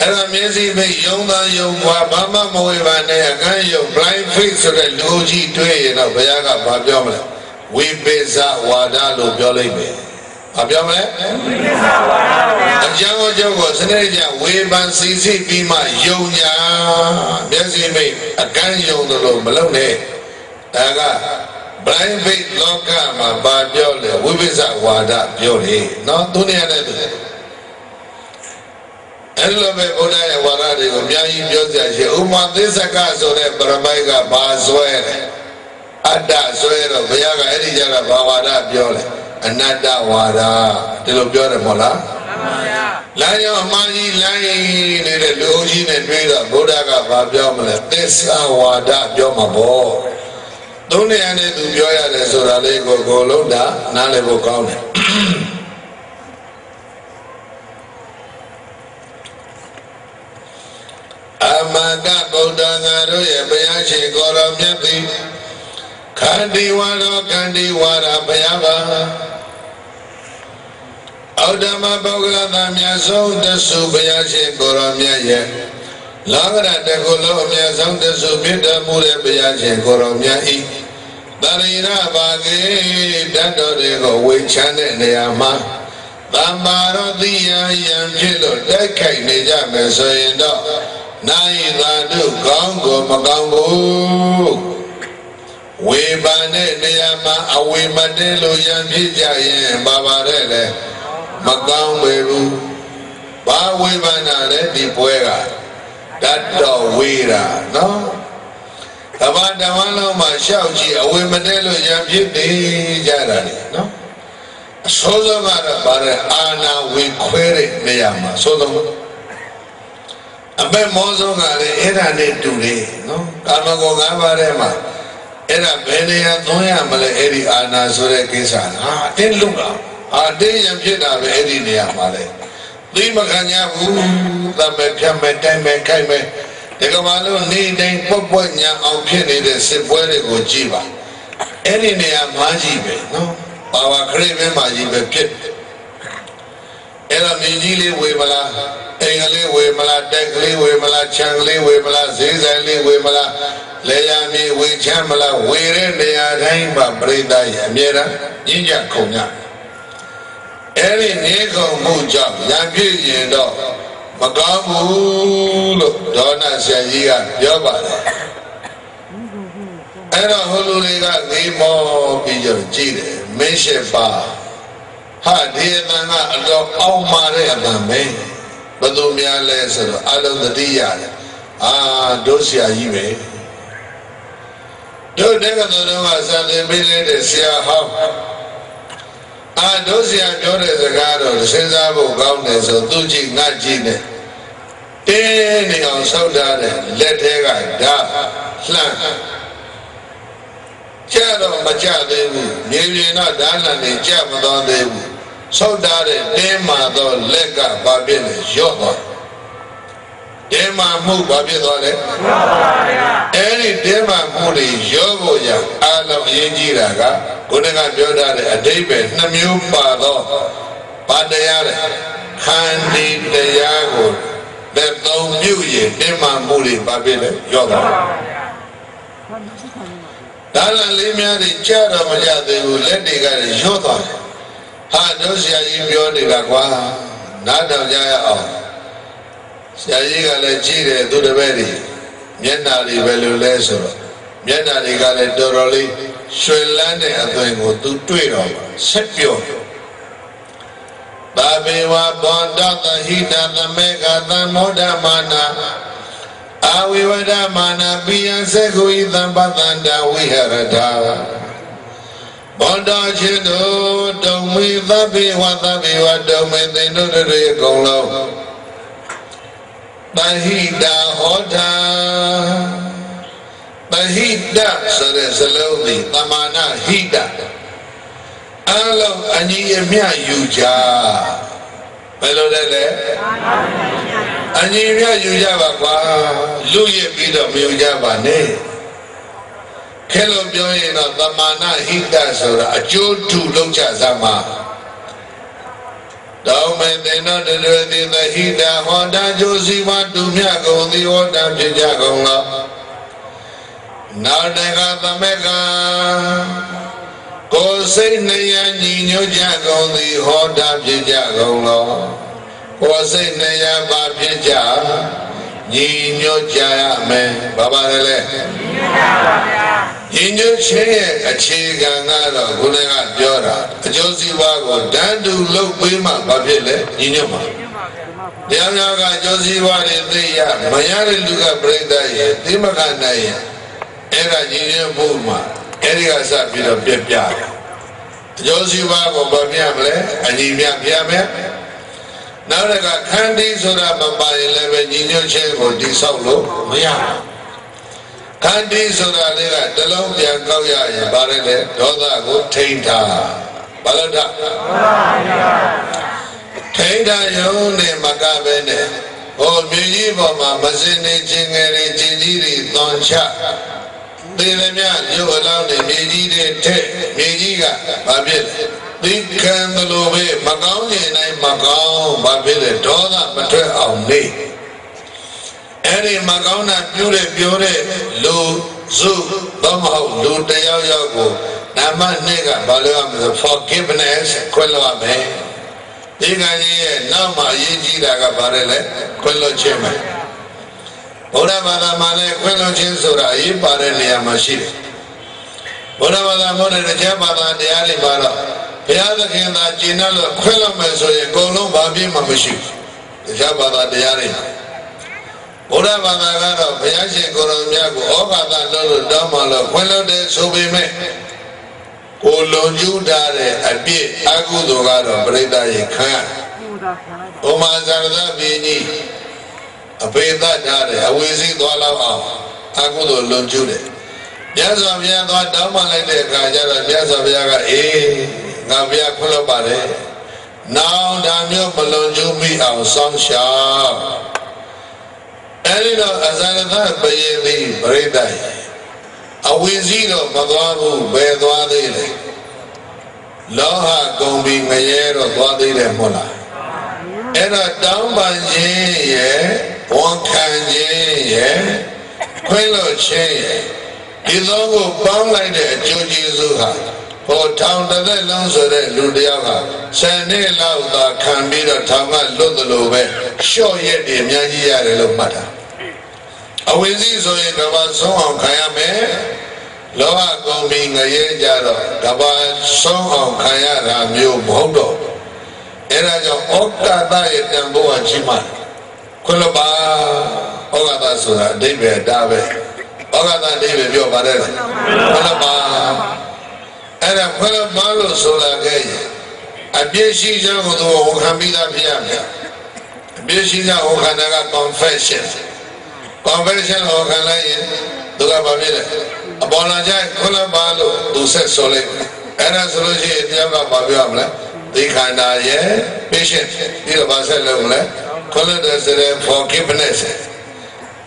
အဲ့ဒါမျက်စိမိတ်ယုံသားယုံပွားဘာမှမဝေပါနဲ့အကန်းယုံ blind faith ဆိုတဲ့လူကြီးတွေ့ရင်တော့ဘုရားကဘာပြောမလဲဝိပေဇဝါဒလို့ပြောလိုက်မယ်ဘာပြောမလဲအကြောင်းအကျိုးကိုစနစ်ကြဝေဖန်စီစီပြီးမှယုံညာမျက်စိမိတ်အကန်းယုံတယ်လို့မလုပ်နဲ့ဒါက blind faith လောကမှာဘာပြောလဲဝိပဿဝါဒပြောတယ်နော်သူနေရာနဲ့သူ အဲ့လိုပဲဘုရားရဲ့ဝါဒတွေကိုအများကြီးပြောကြရှိဥမာသစ္စကဆိုတဲ့ပရမိုက်ကဘာဆွဲတယ်အအတ္တဆွဲတော့ဘုရားကအဲ့ဒီကြကဘာဝါဒပြောလဲအနတ္တဝါဒဒီလိုပြောတယ်မဟုတ်လားလမ်းကြောင်းအမှန်ကြီးလမ်းရင်နေတဲ့လူအုပ်ကြီးနဲ့တွေ့တော့ဘုရားကဘာပြောမလဲသစ္စာဝါဒပြောမှာပေါ့သုံးနေရာနဲ့သူပြောရတယ်ဆိုတာလေးကိုကိုလုံးတာနားလည်ဖို့ကောင်းတယ် အမတဗုဒ္ဓငါတို့ရဲ့ဘုရားရှင်ကိုရောမြတ်သည်ခန္တီဝါရောခန္တီဝါရဘုရားပါအောက်ဓမ္မပုဂ္ဂလသာမြတ်ဆုံးတဆုဘုရားရှင်ကိုရောမြတ်ရဲ့လောကရတကုလုံးအမြတ်ဆုံးတဆုဖြစ်တော်မူတဲ့ဘုရားရှင်ကိုရောမြတ်ဤတရိရပါကေတတ်တော်တွေကိုဝေချမ်းတဲ့နေရာမှာသမ္မာရောတိယယံဖြစ်လို့တိုက်ခိုက်နေကြမယ်ဆိုရင်တော့ နိုင်သာတို့ကောင်းကိုမကောင်းဘူးဝေဘာနဲ့နေရာမှာအဝေမတဲလို့ရံဖြစ်ကြရင်ဘာပါတဲ့လဲမကောင်းပေဘူးဘာဝေဘာနာလဲဒီပွဲကတတ်တော်ဝေးတာနော်ကဘာတမန်လုံးမှာရှောက်ကြည့်အဝေမတဲလို့ရံဖြစ်နေကြတာလေနော်အစိုးဆုံးကတော့ဗါတဲ့အာနာဝင်ခွဲတဲ့နေရာမှာအစိုးဆုံး အပက်မောဆုံးကလည်းအဲ့ဒါနဲ့တူတယ်နော်ကာမဂုဏ်၅ပါးထဲမှာအဲ့ဒါဘယ်နေရာသုံးရမလဲအဲ့ဒီအာနာဆိုတဲ့ကိစ္စဟာအတင်းလုံတာအာတင်းရဖြစ်တာပဲအဲ့ဒီနေရာမှာလေသိမခံရဘူးသမဲ့ဖြတ်မဲ့တိုင်းမဲ့ခိုက်မဲ့ဒီကမ္ဘာလုံးနေတိုင်းပွက်ပွက်ညာအောင်ဖြစ်နေတဲ့စစ်ပွဲတွေကိုကြည့်ပါအဲ့ဒီနေရာမှာကြည့်ပဲနော်ပါဝါခရိမဲမှာကြီးပဲဖြစ်အဲ့တော့မြကြီးလေးဝေမလား အိမ်ကလေးဝေမလားတိုက်ကလေးဝေမလားခြံကလေးဝေမလားဈေးဆိုင်လေးဝေမလားလေယာမြေဝေချမ်းမလားဝေတဲ့နေရာတိုင်းမှာပြိဿရဲ့အမြဲတမ်းညဉ့်ညခုံညအဲ့ဒီနေခုံမှုကြောင့်ရံပြည့်ရင်တော့မကောင်းဘူးလို့ဒေါနဆရာကြီးကပြောပါတယ်အဲ့တော့ဟိုလူတွေကနေမောပြီးကြကြည့်တယ်မင်းရှိပါဟာဒီအတန်ကအတော့အောင်မာတဲ့အတန်ပဲ ဘယ်သူများလဲဆိုတော့အလုံးတတိရတယ်အာတို့ဆရာကြီးပဲတို့တဲ့ကတော်ကစာသင်ပေးလိုက်တဲ့ဆရာဟောင်းအာတို့ဆရာပြောတဲ့စကားတော့စဉ်းစားဖို့ကောင်းတယ်ဆိုသူကြည့်ငါကြည့်နဲ့တင်းနေအောင်ဆောက်ထားတဲ့လက်ထဲကဓာလှမ်းကြတော့မကြသေးဘူးမြေပြင်တော့ဓာလန်နေကြမသွားသေးဘူး ဆောက်ထားတဲ့တင်းမာသောလက်ကဘာဖြစ်လဲရော့သွားတင်းမာမှုဘာဖြစ်သွားလဲရော့ပါဗျာအဲ့ဒီတင်းမာမှုတွေရော့ဖို့ရအားလုံးအရေးကြီးတာကကိုယ်ကပြောထားတဲ့အတိတ်ပဲနှမျိုးပါသောပါတရားတဲ့ခန္တီတရားကိုလက်သုံးပြုရင်တင်းမာမှုတွေဘာဖြစ်လဲရော့သွားပါဗျာဒါလလေးများတွေကြတော့မကြသေးဘူးလက်တွေကလည်းရော့သွားတယ် ဟာတို့ဆရာကြီးပြောနေတာကွာနားထောင်ကြရအောင်ဆရာကြီးကလည်းကြည့်တယ်သူတပည့်တွေမျက်နာတွေပဲလို့လဲဆိုတော့မျက်နာတွေကလည်းတော်တော်လေးရွှင်လန်းတဲ့အသွင်ကိုသူတွေ့တော့ဆက်ပြောဘာဘေဝဘောတသဟိတသမေကသမောဓမာနာအဝိဝဒမာနာပိယစေကိုဤသံပတန္တဝိဟရတာ ဘောဓချင်းတို့တုံမေသဗ္ဗေဝသဗ္ဗေဝတုံမေသင်တို့တွေအကုန်လုံးတဟိတာဟောတာတဟိတဆိုတဲ့စလုံးဒီတမာနဟိတအလုံးအညီအမျှယူကြဘယ်လိုလဲလဲအညီအမျှယူကြပါကွာလူရပြီးတော့မယူကြပါနဲ့ ခဲလို့ပြောရင်တော့တမာနဟိတဆိုတာအကျိုးတူလုံးချစမှာတောင်းမေတေနောတရတိသဟိတဟောတာကျိုးစီဝတူမြကုန်သည်ဟောတာဖြစ်ကြကုန်လောနောက်တကသမက်ကကိုယ်စိတ်နှရညီညွတ်ကြကုန်သည်ဟောတာဖြစ်ကြကုန်လောကိုယ်စိတ်နှရပါဖြစ်ကြ ညီညွတ်ကြရမယ်ဘာပါလဲလဲညီညွတ်ပါဗျာညီညွတ်ခြင်းရဲ့အခြေခံကတော့ခုနကပြောတာအကျိုးစီးပွားကိုတန်းတူလုပ်ပေးမှဘာဖြစ်လဲညီညွတ်ပါတရားများကအကျိုးစီးပွားတွေသိရမရတဲ့လူကပြိဿရဲ့သိမခံနိုင်ရင်အဲ့ဒါညီညွတ်ဖို့မှာအအဲဒီကစပြီးတော့ပြက်ပြတယ်အကျိုးစီးပွားကိုဗပြမလဲအညီမြပြမယ် နောက်တစ်ခါခန္တီဆိုတာမပါရင်လည်းပဲညီညွတ်ခြင်းကိုတိဆောက်လို့မရဘူးခန္တီဆိုတာလေးကတလုံးပြန်ကောက်ရရင်ဗါရဲလေဒေါသကိုထိန်းထားဘာလို့ထားထိန်းထားရုံနဲ့မကပဲနဲ့ဟောမြေကြီးပေါ်မှာမစင်နေခြင်းငယ်တွေခြင်းကြီးတွေသွန်ချသေရမြရုပ်အလောင်းတွေမြေကြီးတွေထက်မြေကြီးကဘာဖြစ်လဲ သိခံသလိုပဲမကောင်းခြင်းတိုင်းမကောင်းဘာဖြစ်လဲဒေါသမထွက်အောင်နေအဲ့ဒီမကောင်းတာပြုတဲ့ပြောတဲ့လူစုတော့မဟုတ်လူတယောက်ယောက်ကိုနာမနဲ့ကဘာလို့ရမလဲ forgiveness ခွင့်လို့ရမယ်ဒီကနေ့ရဲ့နောက်မှအရေးကြီးတာကဘာလဲလဲခွင့်လို့ခြင်းပဲဘုရားဘာသာမှာလည်းခွင့်လွှတ်ခြင်းဆိုတာအရေးပါတဲ့နေရာမှာရှိတယ်ဘုရားဘာသာမဟုတ်တဲ့တရားဘာသာတရားတွေမှာတော့ ဘုရားသခင်သာကျင့်လို့ခွင့်လွှတ်မယ်ဆိုရင်အကုန်လုံးဘာပြည့်မှမရှိဘူးတရားဘာသာတရားတွေဘုရားဘာသာကတော့ဘုရားရှင်ကိုယ်တော်မြတ်ကိုဩဘာသာလို့လို့တောင်းမှလို့ခွင့်လွှတ်တယ်ဆိုပေမဲ့ကိုလွန်ကျူးထားတဲ့အပြစ်အကုသိုလ်ကတော့ပြိတ္တရေခံရဥမာဇာရသဘိကြီးအဖေသတ်ထားတယ်အဝေစီသွားလောက်အောင်အကုသိုလ်လွန်ကျူးတယ်မြတ်စွာဘုရားသွားတောင်းပန်လိုက်တဲ့အခါကျတော့မြတ်စွာဘုရားကအေး ငါဘုရားခွင့်လွှတ်ပါတယ်နောင်ဒါမျိုးမလွန်ကျူးမိအောင်စောင့်ရှောက်အဲဒီတော့အဇာရသဘယင်းသည်ပြိတ္တအဝေစီတော့မသွားဘူးဘယ်သွားသေးလဲလောဟကုံပြီးငရဲတော့သွားသေးတယ်မဟုတ်လားအဲ့တော့တောင်းပန်ခြင်းရဲ့ဝန်ခံခြင်းရဲ့ခွင့်လွှတ်ခြင်းရဲ့ဒီသုံးကိုပေါင်းလိုက်တဲ့အကျိုးကျေးဇူးဟာ ဟောထောင်တစ်သက်လုံးဆိုတဲ့လူတယောက်ကဆယ်နှစ်လောက်သာခံပြီးတော့ထောင်ကလွတ်သလိုပဲရှော့ရက်တွေအများကြီးရတယ်လို့မှတ်တာအဝိဇ္ဇဆိုရင်ကဘာဆုံးအောင်ခံရမယ်လောဟကုံပြီးငရဲကြတော့ကဘာဆုံးအောင်ခံရတာမျိုးမဟုတ်တော့အဲဒါကြောင့်ဩကာသရဲ့တန်ဖိုးကကြီးမားခွလပါဩကာသဆိုတာအဓိပ္ပာယ်ဒါပဲဩကာသအဓိပ္ပာယ်ပြောပါတယ်ခွလပါ အဲ့ဒါခွလပါလို့ဆိုလာခဲ့ရင်အပြည့်ရှိကြောင်းကိုသူဝန်ခံပြီးသားဖြစ်ရမယ်အပြည့်ရှိကြောင်းဝန်ခံတာက confession confession ဝန်ခံလိုက်ရင်သူကဘာဖြစ်လဲအပေါ်လာကြခွလပါလို့သူဆက်ဆိုလိုက်အဲ့ဒါဆိုလို့ရှိရင်တရားကဘာပြောရမလဲဒီခန္ဓာရဲ့ patient ပြီးတော့ဗာဆက်လုံးမလဲ quality ဆိုတဲ့ forgiveness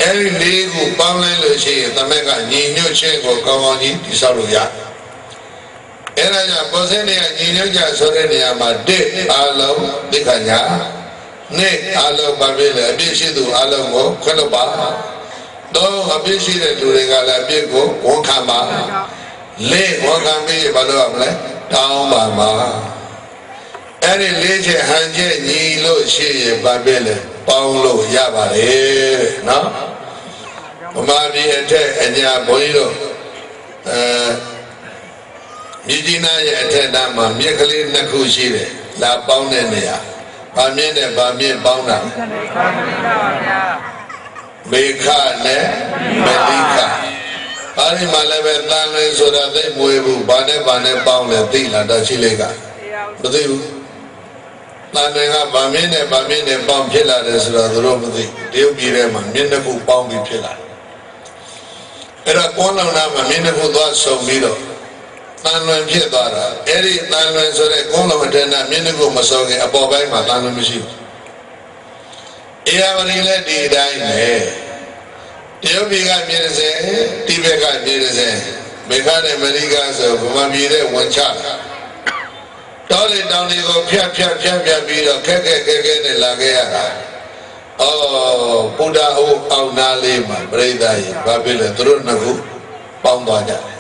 အဲ့ဒီလေးခုပေါင်းလိုက်လို့ရှိရင်သမက်ကညီညွတ်ခြင်းကိုကောင်းကောင်းကြီးတိဆောက်လို့ရတယ် အဲ့ဒါကြောင့်ပေါ်စင်းတွေကညီညွတ်ကြဆိုတဲ့နေရာမှာတစ်အလုံးဒီခညာနှစ်အလုံးပါပြီလေအပြည့်ရှိသူအလုံးကိုခွင့်လို့ပါတော့အပြည့်ရှိတဲ့လူတွေကလည်းအပြည့်ကိုဝန်ခံပါလေးဝန်ခံပြီးဘာလို့ရမလဲတောင်းပါမှာအဲ့ဒီလေးချက်ဟန်ချက်ညီလို့ရှိရင်ဗာပြည့်လေပေါင်းလို့ရပါတယ်တဲ့နော်ဗမာပြည်အထက်အညာဘုန်းကြီးတို့အဲ မြည်ကြီးနားရဲ့အထက်နားမှာမြက်ကလေးနှစ်ခုရှိတယ်လာပေါင်းတဲ့နေရာဗာမြင့်နဲ့ဗာမြင့်ပေါင်းတာမေခနဲ့မတိခအဲ့ဒီမှာလည်းပဲတန်လွင်ဆိုတာသိမွေဘူးဗာနဲ့ဗာနဲ့ပေါင်းလဲသိလားတရှိလေးကမသိဘူးတန်တွေကဗာမင်းနဲ့ဗာမင်းနဲ့ပေါင်းဖြစ်လာတယ်ဆိုတော့သူတို့မသိတရုတ်ပြည်ထဲမှာမြင်းတစ်ခုပေါင်းပြီးဖြစ်လာအဲ့တော့ကွန်းလောင်နာမှာမြင်းတစ်ခုသွားဆုံပြီးတော့ တန်လွင်ဖြစ်သွားတာအဲ့ဒီတန်လွင်ဆိုတဲ့ကွန်းလောင်အထက်နာမြင်းတစ်ခုမဆုံခင်အပေါ်ပိုင်းမှာတန်လွင်မရှိဘူးအေယာဝတီလည်းဒီအတိုင်းပဲတရုတ်ပြည်ကမြေစဲတိဘက်ကမြေစဲမေခနဲ့အမေရိကဆိုဗမာပြည်ရဲ့ဝန်ချတာတောတွေတောင်တွေကိုဖြတ်ဖြတ်ဖြတ်ဖြတ်ပြီးတော့ခက်ခက်ခဲခဲနဲ့လာခဲ့ရတာ။အော်ဘုရားအုပ်အောင်နာလေးမှာပြိဿရေဘာဖြစ်လဲသူတို့နှစ်ခုပေါင်းသွားကြတယ်။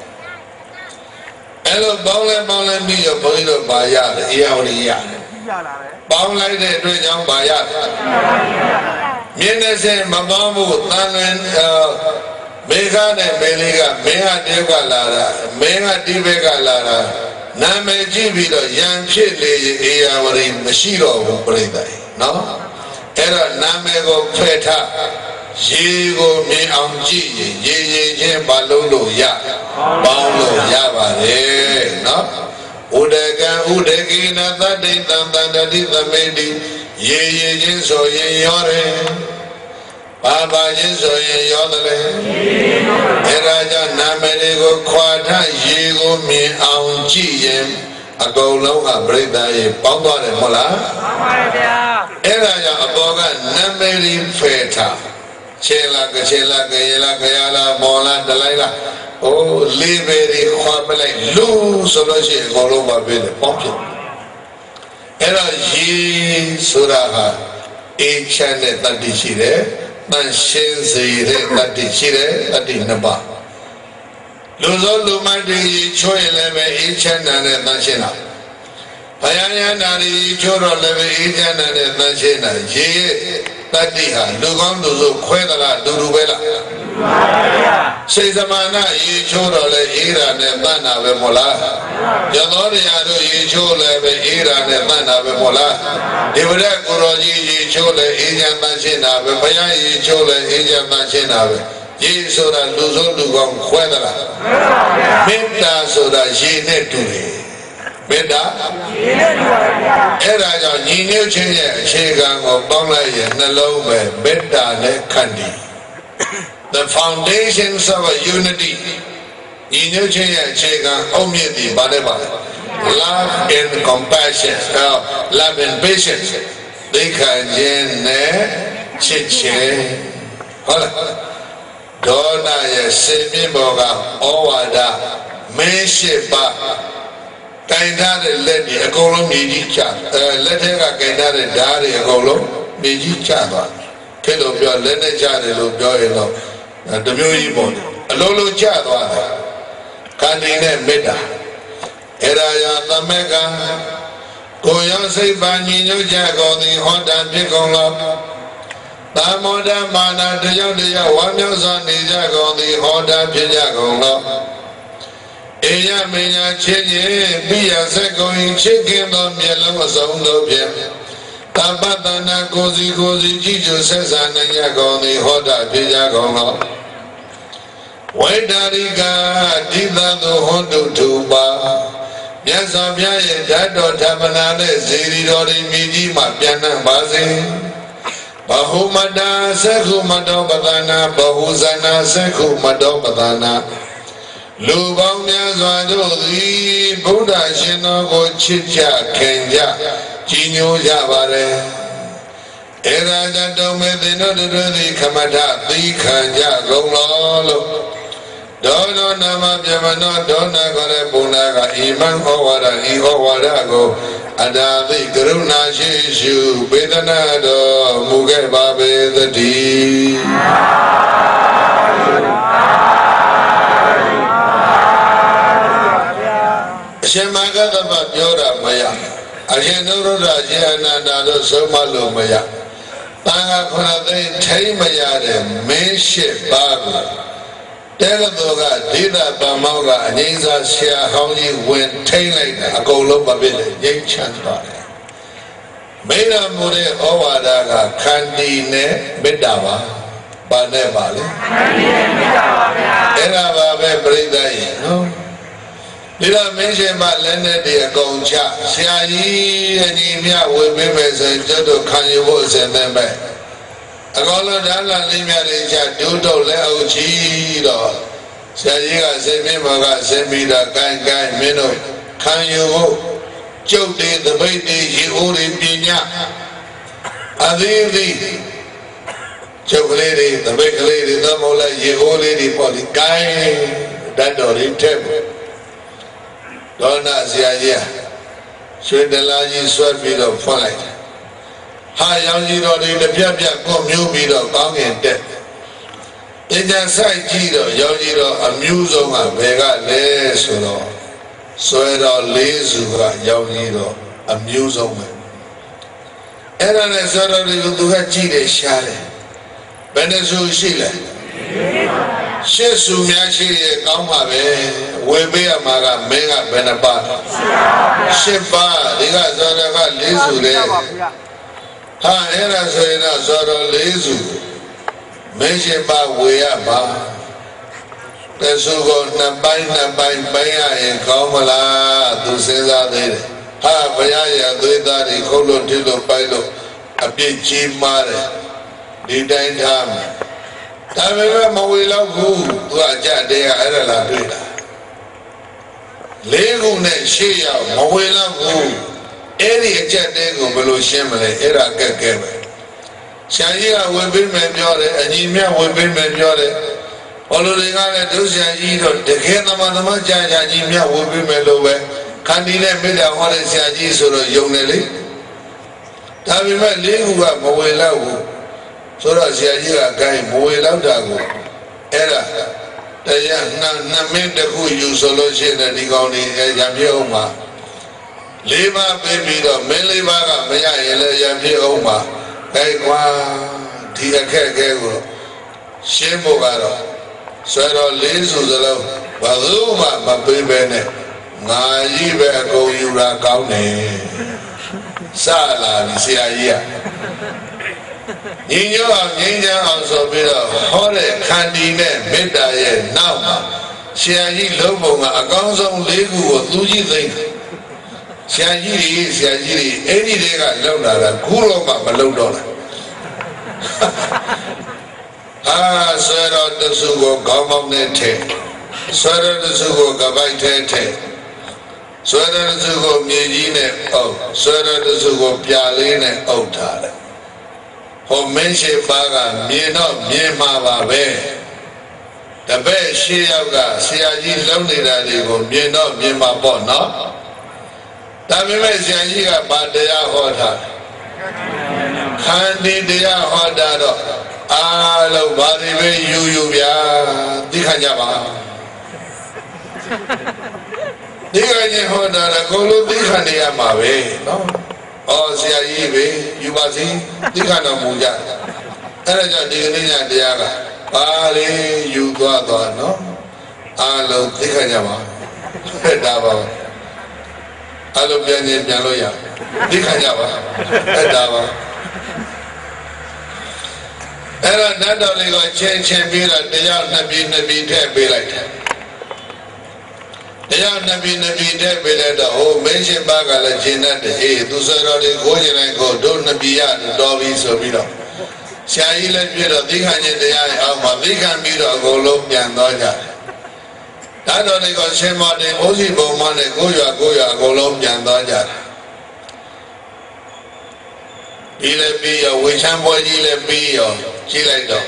အဲ့လိုပေါင်းလဲပေါင်းလဲပြီးတော့ဘုန်းကြီးတို့ဗာရတယ်အေးအောင်ရရတယ်။ပေါင်းလိုက်တဲ့အတွက်ကြောင့်ဗာရတယ်။မြင်းနဲ့စင်မပေါင်းဘူးတန်လွင်မေခနဲ့မေလေးကမင်းဟာတယောက်ကလာတာမင်းကဒီဘက်ကလာတာနာမည်ကြည့်ပြီးတော့ယံဖြစ်လေအေယာဝရီမရှိတော့ဘူးပြိတ္တိုင်နော်အဲ့တော့နာမည်ကိုဖယ်ထား ရေကိုမြင်အောင်ကြည့်ရင်ရေရေချင်းမလုံးလို့ရပေါင်းလို့ရပါတယ်နော်ဥဒကံဥဒကိနသတ္တိတံတန္တတိသမေတိရေရေချင်းဆိုရင်ရောတယ်ဘာဘာချင်းဆိုရင်ရောတယ်အဲဒါကြောင့်နာမည်တွေကိုခွာထရေကိုမြင်အောင်ကြည့်ရင်အကုန်လုံးကပြိတ္တာရေပေါင်းသွားတယ်မဟုတ်လားမှန်ပါတယ်ဗျာအဲ့ဒါကြောင့်အပေါ်ကနာမည်တွေဖယ်ထား ခြေလာကခြေလာကရေလာကရလာမော်လာတလိုက်လာဟိုလေးပဲတွေခွာပလိုက်လူဆိုလို့ရှိရင်အကုန်လုံးပါပဲပေါင်းဖြစ်အဲ့တော့ရေဆိုတာဟာအေးချမ်းတဲ့တတ္တိရှိတယ်တန်ရှင်းစေတဲ့တတ္တိရှိတယ်တတ္တိနှစ်ပါးလူစုံလူမိုက်တွေချိုးရင်လည်းပဲအေးချမ်းတဲ့တန်ရှင်းတာ ဘယယနာရီချိုးတော့လည်းပဲအေးချမ်းတဲ့တန်ရှင်းတာရေတတ္တိဟာလူကောင်းလူစုခွဲသလားဒူဒူပဲလားစိတ်သမဏရေချိုးတော့လဲအေးတာနဲ့တန်တာပဲမို့လားရသောတရားတို့ရေချိုးလဲပဲအေးတာနဲ့တန်တာပဲမို့လားဒီဗရက်ကိုရောကြီးရေချိုးလဲအေးချမ်းတန်ရှင်းတာပဲဘုရားရေချိုးလဲအေးချမ်းတန်ရှင်းတာပဲရေဆိုတာလူဆုံးလူကောင်းခွဲသလားမေတ္တာဆိုတာရေနဲ့တူတယ် မေတ္တာရေနဲ့တူပါဗျာအဲ့ဒါကြောင့်ညီညွတ်ခြင်းရဲ့အခြေခံကိုပေါင်းလိုက်ရင်နှလုံးပဲမေတ္တာနဲ့ခန္တီ the foundations of a unity ညီညွတ်ခြင်းရဲ့အခြေခံအုတ်မြစ်ဒီဘာလဲပါလဲ love and compassion uh, love and patience သိခံခြင်းနဲ့ချစ်ခြင်းဟုတ်လားဒေါနရဲ့စေမြင့်ဘောကဩဝါဒမင်းရှိပါ ကင်ထားတဲ့လက်ဒီအကုန်လုံးမြေကြီးချအဲလက်ထက်ကကင်ထားတဲ့ဓာတ်တွေအကုန်လုံးမြေကြီးချသွားတယ်ခေလို့ပြောလက်နဲ့ချတယ်လို့ပြောရင်တော့တမျိုးကြီးပေါ့အလုံးလုံးချသွားတယ်ခန္တီနဲ့မေတ္တာအဲ့ဒါရသမက်ကကိုရောစိတ်ပါညီညွတ်ကြကုန်သည်ဟောတာဖြစ်ကုန်လောသာမောဓမာနတယောက်တယောက်ဝမ်းမြောက်စွာနေကြကုန်သည်ဟောတာဖြစ်ကြကုန်လော အေယမေညာချင်းချင်းပိယစက်ကုန်ချစ်ခင်သောမျက်လုံးအစုံတို့ဖြင့်တပ္ပတနာကိုစီကိုစီကြည်ကျဆက်ဆံနိုင်ကြကုန်သည်ဟောတာဖြစ်ကြကုန်လောဝိဒါရိကတိသသောဟောတုထူပါမြတ်စွာဘုရားရဲ့ဓာတ်တော်ဓမ္မနာနဲ့ဇေရီတော်တွေမြည်ကြီးမှပြန်နှံ့ပါစေဘဟုမတ္တသက္ခုမတောပဒနာဘဟုဇနာသက္ခုမတောပဒနာ လူပေါင်းများစွာတို့သည်ဗုဒ္ဓရှင်တော်ကိုချစ်ကြခင်ကြကြည်ညိုကြပါれဧရာဇတုံမေသင်တို့တို့သည်ခမထသီခံကြကုန်လောလို့ဒေါနောနာမပြမနောဒေါနာကရပုဏ္ဏကဣမံဟောဝါဒဤဟောဝါဒကိုအတာသိကရုဏာရှိရှုပေဒနာတော်မူခဲ့ပါပေသတည်းအရှင်မဂ္ဂတပပြောတာမရအ ရှင်နုရုဒ္ဓရှင်အနန္ဒာတို့ဆုံးမလို့မရတန်ခါခုနသိထိမရတဲ့မင်းရှိပါကိုတဲကတော်ကဒေသပံမောင်းကအငိမ့်စာဆရာဟောင်းကြီးဝင်ထိမ့်လိုက်တယ်အကုန်လုံးမဖြစ်လေငြိမ်းချမ်းသွားတယ်မေတ္တာမူတဲ့ဩဝါဒကခန္တီနဲ့မေတ္တာပါပါနဲ့ပါလေခန္တီနဲ့မေတ္တာပါဗျာအဲ့ဒါပါပဲပြိဿရဲ့နော် ဒီတော့မင်းရှင်မလည်းနဲ့တည်းအကုန်ချဆရာကြီးအညီမြဝေပေးမယ်ဆိုရင်ကျွတ်တို့ခံယူဖို့အစဉ်သင့်ပဲအကောလုံးဒါလာလေးမြလေးချဒုတုတ်လဲအုပ်ချီတော့ဆရာကြီးကစိတ်မင်းဘကဆင်းပြီးတော့ကိုင်းကိုင်းမင်းတို့ခံယူဖို့ကျုပ်တွေတပိတ်တွေရေအိုးတွေပညာအသေးသေးကျုပ်ကလေးတွေတပိတ်ကလေးတွေသမုတ်လိုက်ရေအိုးလေးတွေပေါ့ဒီကိုင်းတတ်တော်တွေထက် ဒေါနာဆရာကြီးရွှေတလာကြီးဆွဲပြီးတော့ဖွင့်လိုက်ဟာရောင်ကြီးတော်တွေတစ်ပြက်ပြက်ကိုမျိုးပြီးတော့ကောင်းကင်တက်အင်ဂျင်ဆိုင်ကြည့်တော့ရောင်ကြီးတော်အမျိုးဆုံးကဘယ်ကလဲဆိုတော့ဆွဲတော်လေးစုကရောင်ကြီးတော်အမျိုးဆုံးပဲအဲ့ဒါနဲ့ဆွဲတော်တွေကိုသူကကြည့်တယ်ရှားတယ်ဘယ်နှစုရှိလဲ ရှစ်စုများရှိရဲ့ကောင်းပါပဲဝေပေးရမှာကမင်းကဘယ်နှပါရှစ်ပါဒီကဇောရကလေးစုလေဟာအဲ့ဒါဆိုရင်တော့ဇောတော်လေးစုမင်းရှင်ပါဝေရပါတဆုကိုနှစ်ပိုင်းနှစ်ပိုင်းပိုင်းရရင်ကောင်းမလားသူစဉ်းစားသေးတယ်ဟာဘုရားရသွေးသားတွေခုတ်လို့တိလို့ပိုင်းလို့အပြစ်ကြီးမားတယ်ဒီတိုင်းထားမယ် ဒါပေမဲ့မဝေတော့ဘူးသူအကြတဲ့အဲ့ဒါလာတွေ့တာလေးခုနဲ့ရှေ့ရောက်မဝေတော့ဘူးအဲ့ဒီအကြတဲ့ကိုဘယ်လိုရှင်းမလဲအဲ့ဒါကဲကဲပဲဆရာကြီးကဝင်ပေးမယ်ပြောတယ်အညီမြဝင်ပေးမယ်ပြောတယ်ဘောလူတွေကလည်းဒုစရကြီးတော့တကယ်သမသမကြာကြာကြီးမြဝင်ပေးမယ်လို့ပဲခန္တီနဲ့မေတ္တာဟောတဲ့ဆရာကြီးဆိုတော့ယုံတယ်လေဒါပေမဲ့လေးခုကမဝေတော့ဘူး ဆိုတော့ဆရာကြီးကဂိုင်းမဝေတော့တာကိုအဲ့ဒါတရားနှစ်နှစ်မင်းတစ်ခုယူဆိုလို့ရှိရင်ဒီကောင်လေးရံပြအောင်ပါလေးပါးပြီးပြီးတော့မင်းလေးပါးကမရရင်လည်းရံပြအောင်ပါအဲကွာဒီအခက်အခဲကိုရှင်းဖို့ကတော့ဆွဲတော်လေးစုစလုံးဘာလို့မှမပေးပဲနဲ့ငါကြီးပဲအကုန်ယူတာကောင်းတယ်စလာပြီဆရာကြီးက ညီညွတ်အောင်ငြိမ်းချမ်းအောင်ဆိုပြီးတော့ဟောတဲ့ခန္တီနဲ့မေတ္တာရဲ့နောက်မှာဆရာကြီးလုံးပုံကအကောင်းဆုံး၄ခုကိုသူကြီးသိတယ်ဆရာကြီးတွေဆရာကြီးတွေအဲ့ဒီတွေကလောက်လာတာခုတော့မှမလောက်တော့လားအာဆွဲတော်တဆုကိုခေါင်းပေါင်းနဲ့ထဲဆွဲတော်တဆုကိုကပိုက်ထဲထဲဆွဲတော်တဆုကိုမြေကြီးနဲ့အုပ်ဆွဲတော်တဆုကိုပြာလေးနဲ့အုပ်ထားတယ် ဟောမင်းရှိပါကမြင်တော့မြင်မှာပါပဲတပည့်ရှေ့ယောက်ကဆရာကြီးလုံးနေတာတွေကိုမြင်တော့မြင်မှာပေါ့နော်ဒါပေမဲ့ဆရာကြီးကဗာတရားဟောတာခန္တီတရားဟောတာတော့အားလုံးဗာဒီပဲယူယူဗျာသိခကြပါဒီကနေ့ဟောတာလည်းကိုလိုသိခနေရမှာပဲနော် ဩဆရာကြီးပဲယူပါစီသိခတော်မူကြအဲ့ဒါကြောင့်ဒီကနေ့ညတရားကပါလေယူသွားသွားနော်အားလုံးသိခကြပါဒါပါအဲ့လိုပြန်ရင်ပြန်လို့ရဒီခံကြပါအဲ့ဒါပါအဲ့တော့နတ်တော်လေးကိုချင်းချင်းပြီးတော့တရားနှစ်ပြီးနှစ်ပြီးထည့်ပေးလိုက်တယ် တရားနှစ်ပြီးနှစ်ပြီးထည့်ပေးလိုက်တော့ဟိုမင်းရှင်ပါကလည်းရှင်းတတ်တယ်အေးသူဆိုတော်ဒီကိုကျင်တိုင်းကိုတို့နှစ်ပြီးရတော်ပြီဆိုပြီးတော့ဆရာကြီးလည်းပြတော့သိခံခြင်းတရားရဲ့အောက်မှာသိခံပြီးတော့အကုန်လုံးပြန်သွားကြတယ်ဓာတ်တော်တွေကရှင်မတင်အိုးစီပုံမနဲ့ကိုရွာကိုရွာအကုန်လုံးပြန်သွားကြတယ်ဒီလည်းပြီးရောဝေချမ်းပွဲကြီးလည်းပြီးရောကြည့်လိုက်တော့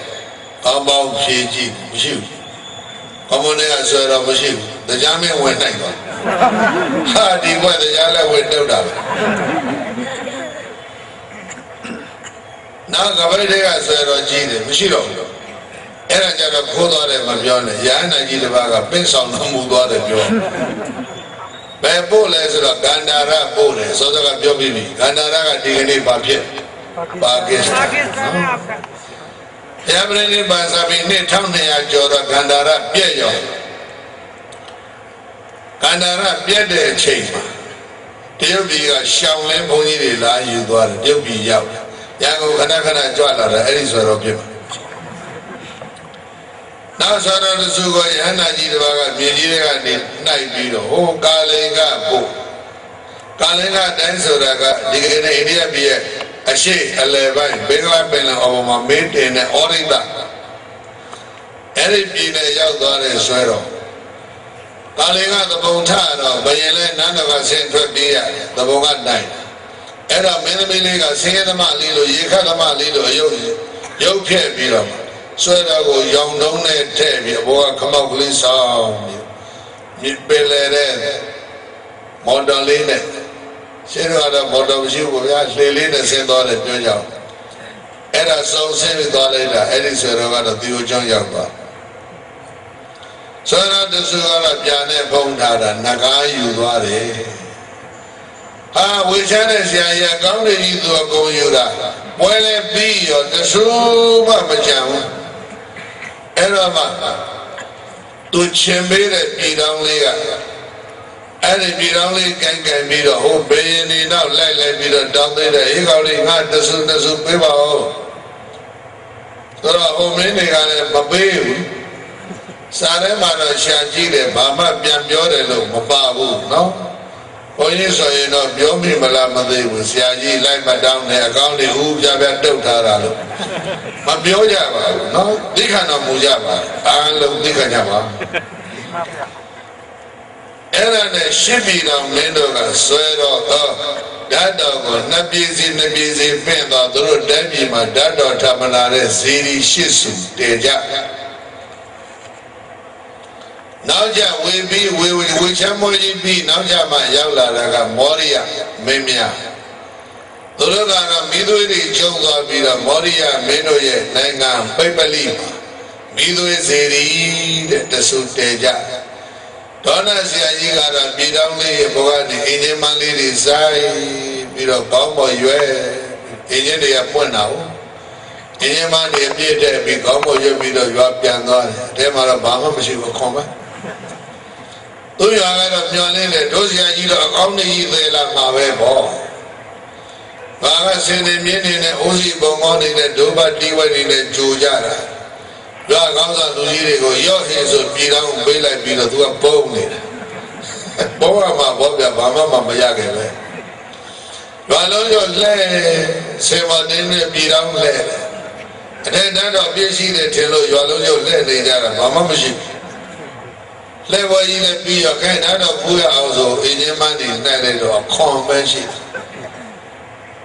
ကောင်းပေါင်းဖြည့်ကြည့်မရှိဘူးဘုံမနဲ့ကဆွဲတော့မရှိဘူး တရားမင်းဝင်နိုင်တော့ဟာဒီဘက်တရားလည်းဝင်တော့တာပဲနောက်ကပိတ်တွေကဆွဲတော့ကြီးတယ်မရှိတော့ဘူးအဲ့ဒါကြတော့ခိုးသွားတယ်မပြောနဲ့ရဟန္တာကြီးတစ်ပါးကပင့်ဆောင်တော်မူသွားတယ်ပြောဘယ်ပို့လဲဆိုတော့ဂန္ဓာရပို့တယ်စောစောကပြောပြီးပြီဂန္ဓာရကဒီကနေ့ဘာဖြစ်ပါကစ္စတန်ရပရိနိဗ္ဗာန်စာပေနှစ်1200ကျော်တော့ဂန္ဓာရပြည့်ရော ဂန္ဓာရပြည့်တဲ့အချိန်မှာတရုတ်ပြည်ကရှောင်းလင်းဘုန်းကြီးတွေလာယူသွားတယ်တရုတ်ပြည်ရောက်ရန်ကုန်ခဏခဏကြွလာတယ်အဲ့ဒီဆိုတော့ပြစ်မှာနောက်ဆောတော်တစုကယဟန္တာကြီးတစ်ပါးကမြေကြီးတွေကနေနှိုက်ပြီးတော့ဟိုကာလင်ကပို့ကာလင်ကတိုင်းဆိုတာကဒီကနေ့အိန္ဒိယပြည်ရဲ့အရှိအလယ်ပိုင်းဘင်္ဂလားပင်လယ်အော်ပေါ်မှာမင်းတင်တဲ့ဩရိတအဲ့ဒီပြည်နဲ့ရောက်သွားတဲ့ဆွဲတော် ကာလင်ကသဘုံထတော့ဘယင်လဲနန်းတော်ကဆင်းထွက်ပြေးရသဘုံကနိုင်အဲ့တော့မင်းသမီးလေးကဆင်းရဲသမားလေးလိုရေခတ်သမားလေးလိုအယုတ်ရုပ်ဖြဲ့ပြီးတော့ဆွဲတော်ကိုရောင်တုံးနဲ့ထည့်ပြီးအဘောကခမောက်ကလေးဆောင်ပြီးမြစ်ပင်လေတဲ့မော်တော်လေးနဲ့ရှင်းတော့မော်တော်မရှိဘူးဗျာလှေလေးနဲ့ဆင်းသွားတယ်ပြောကြအောင်အဲ့ဒါစုံဆင်းပြီးသွားလိုက်တာအဲ့ဒီဆွဲတော်ကတော့ဒီလိုကြောင်းရောက်သွား ဆွဲတော်တဆူကတော့ပြန်နဲ့ဖုံးထားတာငကားယူသွားတယ်ဟာဝေချမ်းတဲ့ဆရာကြီးအကောင်းကြီးသူအကုန်ယူတာပွဲလဲပြီးရောတဆူမှမကြံဘူးအဲ့တော့မှသူချင်းပေးတဲ့ပြည်တော်လေးကအဲ့ဒီပြည်တော်လေးကန်ကန်ပြီးတော့ဟိုဘေးရင်နေတော့လိုက်လိုက်ပြီးတော့တောင်းသေးတယ်အေးကောင်းလေးငါတဆူတဆူပေးပါဦးဆိုတော့ဟိုမင်းတွေကလည်းမပေးဘူး စာထဲမှာတော့ရှာကြည့်တယ်ဘာမှပြန်ပြောတယ်လို့မပါဘူးနော်ဘုန်းကြီးဆိုရင်တော့ပြောမိမလားမသိဘူးဆရာကြီးလိုက်မတောင်းနဲ့အကောင်းတွေဦးပြပြတုတ်ထားတာလို့မပြောကြပါဘူးနော်သိခဏတော်မူကြပါအားလုံးသိခဏကြပါအဲ့ဒါနဲ့ရှင်းပြီးတော့မင်းတို့ကဆွဲတော့တော့ဓာတ်တော်ကိုနှစ်ပြည်စီနှစ်ပြည်စီပင့်တော့သူတို့တိုင်းပြည်မှာဓာတ်တော်ထမလာတဲ့ဇီရီရှစ်စုတည်ကြ နောက်ကြဝေပြီးဝေဝေချမ်းမွေးကြီးပြီးနောက်ကြမှရောက်လာတာကမောရိယမင်းများသူတို့ကတော့မိသွေးတွေကျုံသွားပြီးတော့မောရိယမင်းတို့ရဲ့နိုင်ငံပိပလိမှာမိသွေးစေရီတဲ့တဆူတည်ကြဒေါနဆရာကြီးကတော့ပြည်တော်လေးရဲ့ဘဝကနေအင်းချင်းမလေးတွေဆိုင်ပြီးတော့ကောင်းပေါ်ရွယ်အင်းချင်းတွေကပွင့်တာဟုတ်အင်းချင်းမတွေပြည့်တဲ့ပြီးကောင်းပေါ်ရွယ်ပြီးတော့ရွာပြန်သွားတယ်အဲမှာတော့ဘာမှမရှိဘူးခွန်ပါ သူရွာကတော့မျောလင်းတယ်ဒုစရာကြီးတော့အကောင်းကြီးသေးလာမှာပဲပေါ့ဘာကစင်နေမြင်းနေတဲ့အိုးစီပုံကောင်းနေတဲ့ဒုဘတိဝိုက်နေတဲ့ကြိုကြတာရွာကောင်းစားလူကြီးတွေကိုရော့ဟင်းဆိုပြည်တော်ပေးလိုက်ပြီးတော့သူကပုံနေတာပုံရမှာဘောပြဘာမှမရခဲ့ပဲရွာလုံးရောလဲဆေမတင်းနဲ့ပြည်တော်လဲအဲ့ဒါတော့ပြည့်စည်တယ်ထင်လို့ရွာလုံးရောလဲနေကြတာဘာမှမရှိဘူး လဲဝကြီးလည်းပြီးရောခဲနောက်တော့ပူရအောင်ဆိုအင်းချင်းမန်းနေနိုင်တယ်တော့ခွန်ပဲရှိ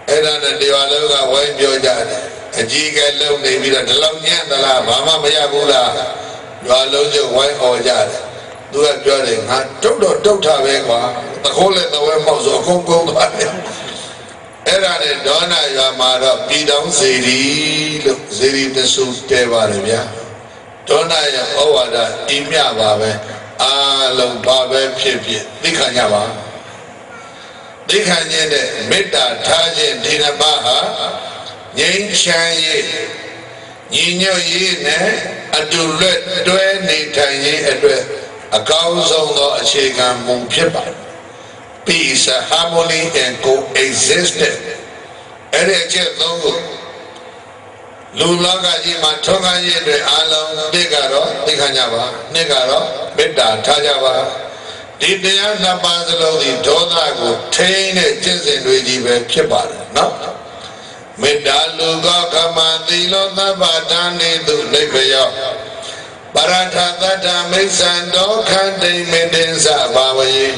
အဲ့ဒါနဲ့ဒီဝါလုံးကဝိုင်းပြောကြတယ်အကြီးကလုံနေပြီးတော့ဒီလောက်ညံ့သလားဘာမှမရဘူးလားရွာလုံးကျဝိုင်းអော်ကြတယ်သူကပြောတယ်ငါတုတ်တော့တုတ်တာပဲကွာတခိုးလည်းတဝဲမောက်ဆိုအကုန်ကုန်သွားတယ်အဲ့ဒါနဲ့ဒေါနာရွာမှာတော့ပြည်တောင်းစေရီလို့စေရီတဆူတဲပါတယ်ဗျာဒေါနာရဲ့ဩဝါဒအင်းမြပါပဲ အားလုံးဘာပဲဖြစ်ဖြစ်သိခံကြပါသိခံခြင်းနဲ့မေတ္တာထားခြင်းဒီနှစ်ပါးဟာငြိမ်းချမ်းရေးညီညွတ်ရေးနဲ့အတူလက်တွဲနေထိုင်ရေးအတွက်အကောင်းဆုံးသောအခြေခံမူဖြစ်ပါတယ် peace harmony and coexistence အဲ့ဒီအချက်သုံးခု လူလောကကြီးမှာထုံးကားရေးအတွက်အားလုံးသိကတော့သိခံကြပါနှစ်ကတော့မေတ္တာထားကြပါဒီတရားနှစ်ပါးစလုံးဒီဒေါသကိုထိန်းတဲ့ကျင့်စဉ်တွေကြီးပဲဖြစ်ပါတယ်နော်မေတ္တာလူကကမသီလောသဗ္ဗတန်နေသူနိဗ္ဗယောပရထသတ္တမိစ္ဆံဒုက္ခတိမေတ္တင်္စဘာဝယေ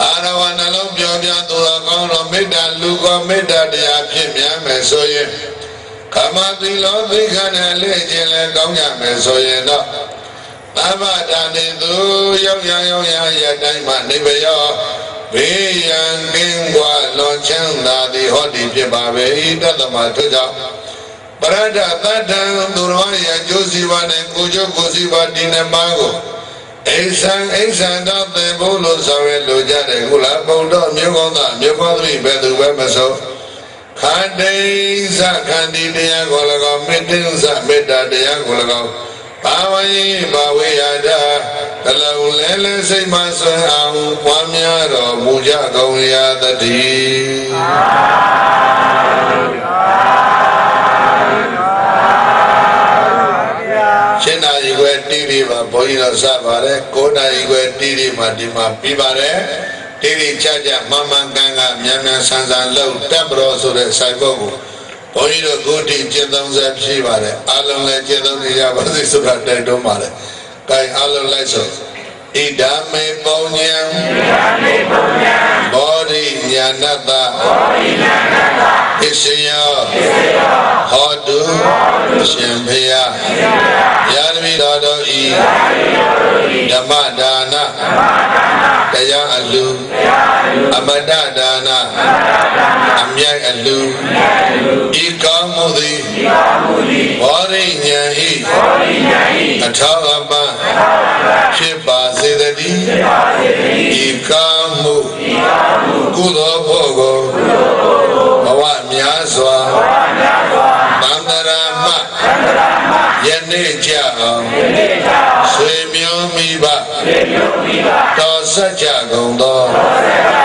အာရဝနှလုံးပြောပြသူတော်ကောင်းတော်မေတ္တာလူကမေတ္တာတရားဖြစ်များမယ်ဆိုရင် ကမ္မသီလောသိခနဲ့လေ့ကျင့်လဲကောင်းကြမယ်ဆိုရင်တော့သဗ္ဗတာနေသူရောက်ရရောက်ရရတိုင်းမှာနေပယောဘေးရန်ကင်းကွာလွန်ချမ်းသာသည်ဟောဒီဖြစ်ပါပဲဤတသမထို့ကြောင့်ပရဒသတ္တံသူတော်ရကျိုးစီပါနဲ့ကိုကျိုးကိုစီပါဒီနမကိုအိဆံအိဆံတော့သင်ဖို့လို့ဆောင်ရလိုကြတယ်ခုလားပုံတော့မြို့ကောင်းသားမြို့ကောင်းသမီးဘယ်သူပဲမဆို ခန္တိသခန္တီတရားကို၎င်းမေတ္တိသမေတ္တာတရားကို၎င်းဘာဝယိဘာဝေယတာတလုံးလဲလဲစိတ်မှဆွဲအောင်ပွားများတော်မူကြကုန်ရာတည်းရှင်းနာရီခွဲတီးပြီးပါဘုန်းကြီးတော်စပါတယ်9နာရီခွဲတီးပြီးမှဒီမှာပြီးပါတယ် တိတိကျကျမမှန်ကန်ကမြန်မြန်ဆန်ဆန်လှုပ်တပ်ပတော်ဆိုတဲ့ဆိုင်ပုတ်ကိုဘုန်းကြီးတို့ကိုတိကျင့်သုံးဆက်ဖြည့်ပါတယ်အလုံးလည်းကျင့်သုံးနေကြပါစေဆိုတာတိုက်တွန်းပါတယ်။ကိုင်အလုံးလိုက်ဆိုဣဒာမေပုံညံဣဒာမေပုံညံဘောဓိညာဏတ္တဘောဓိညာဏတ္တဣရှယောဣရှယောဟောတုရှင်ဖျားယာရမီတော်တို့ဤ တော်ဆက်ကြကုန်သော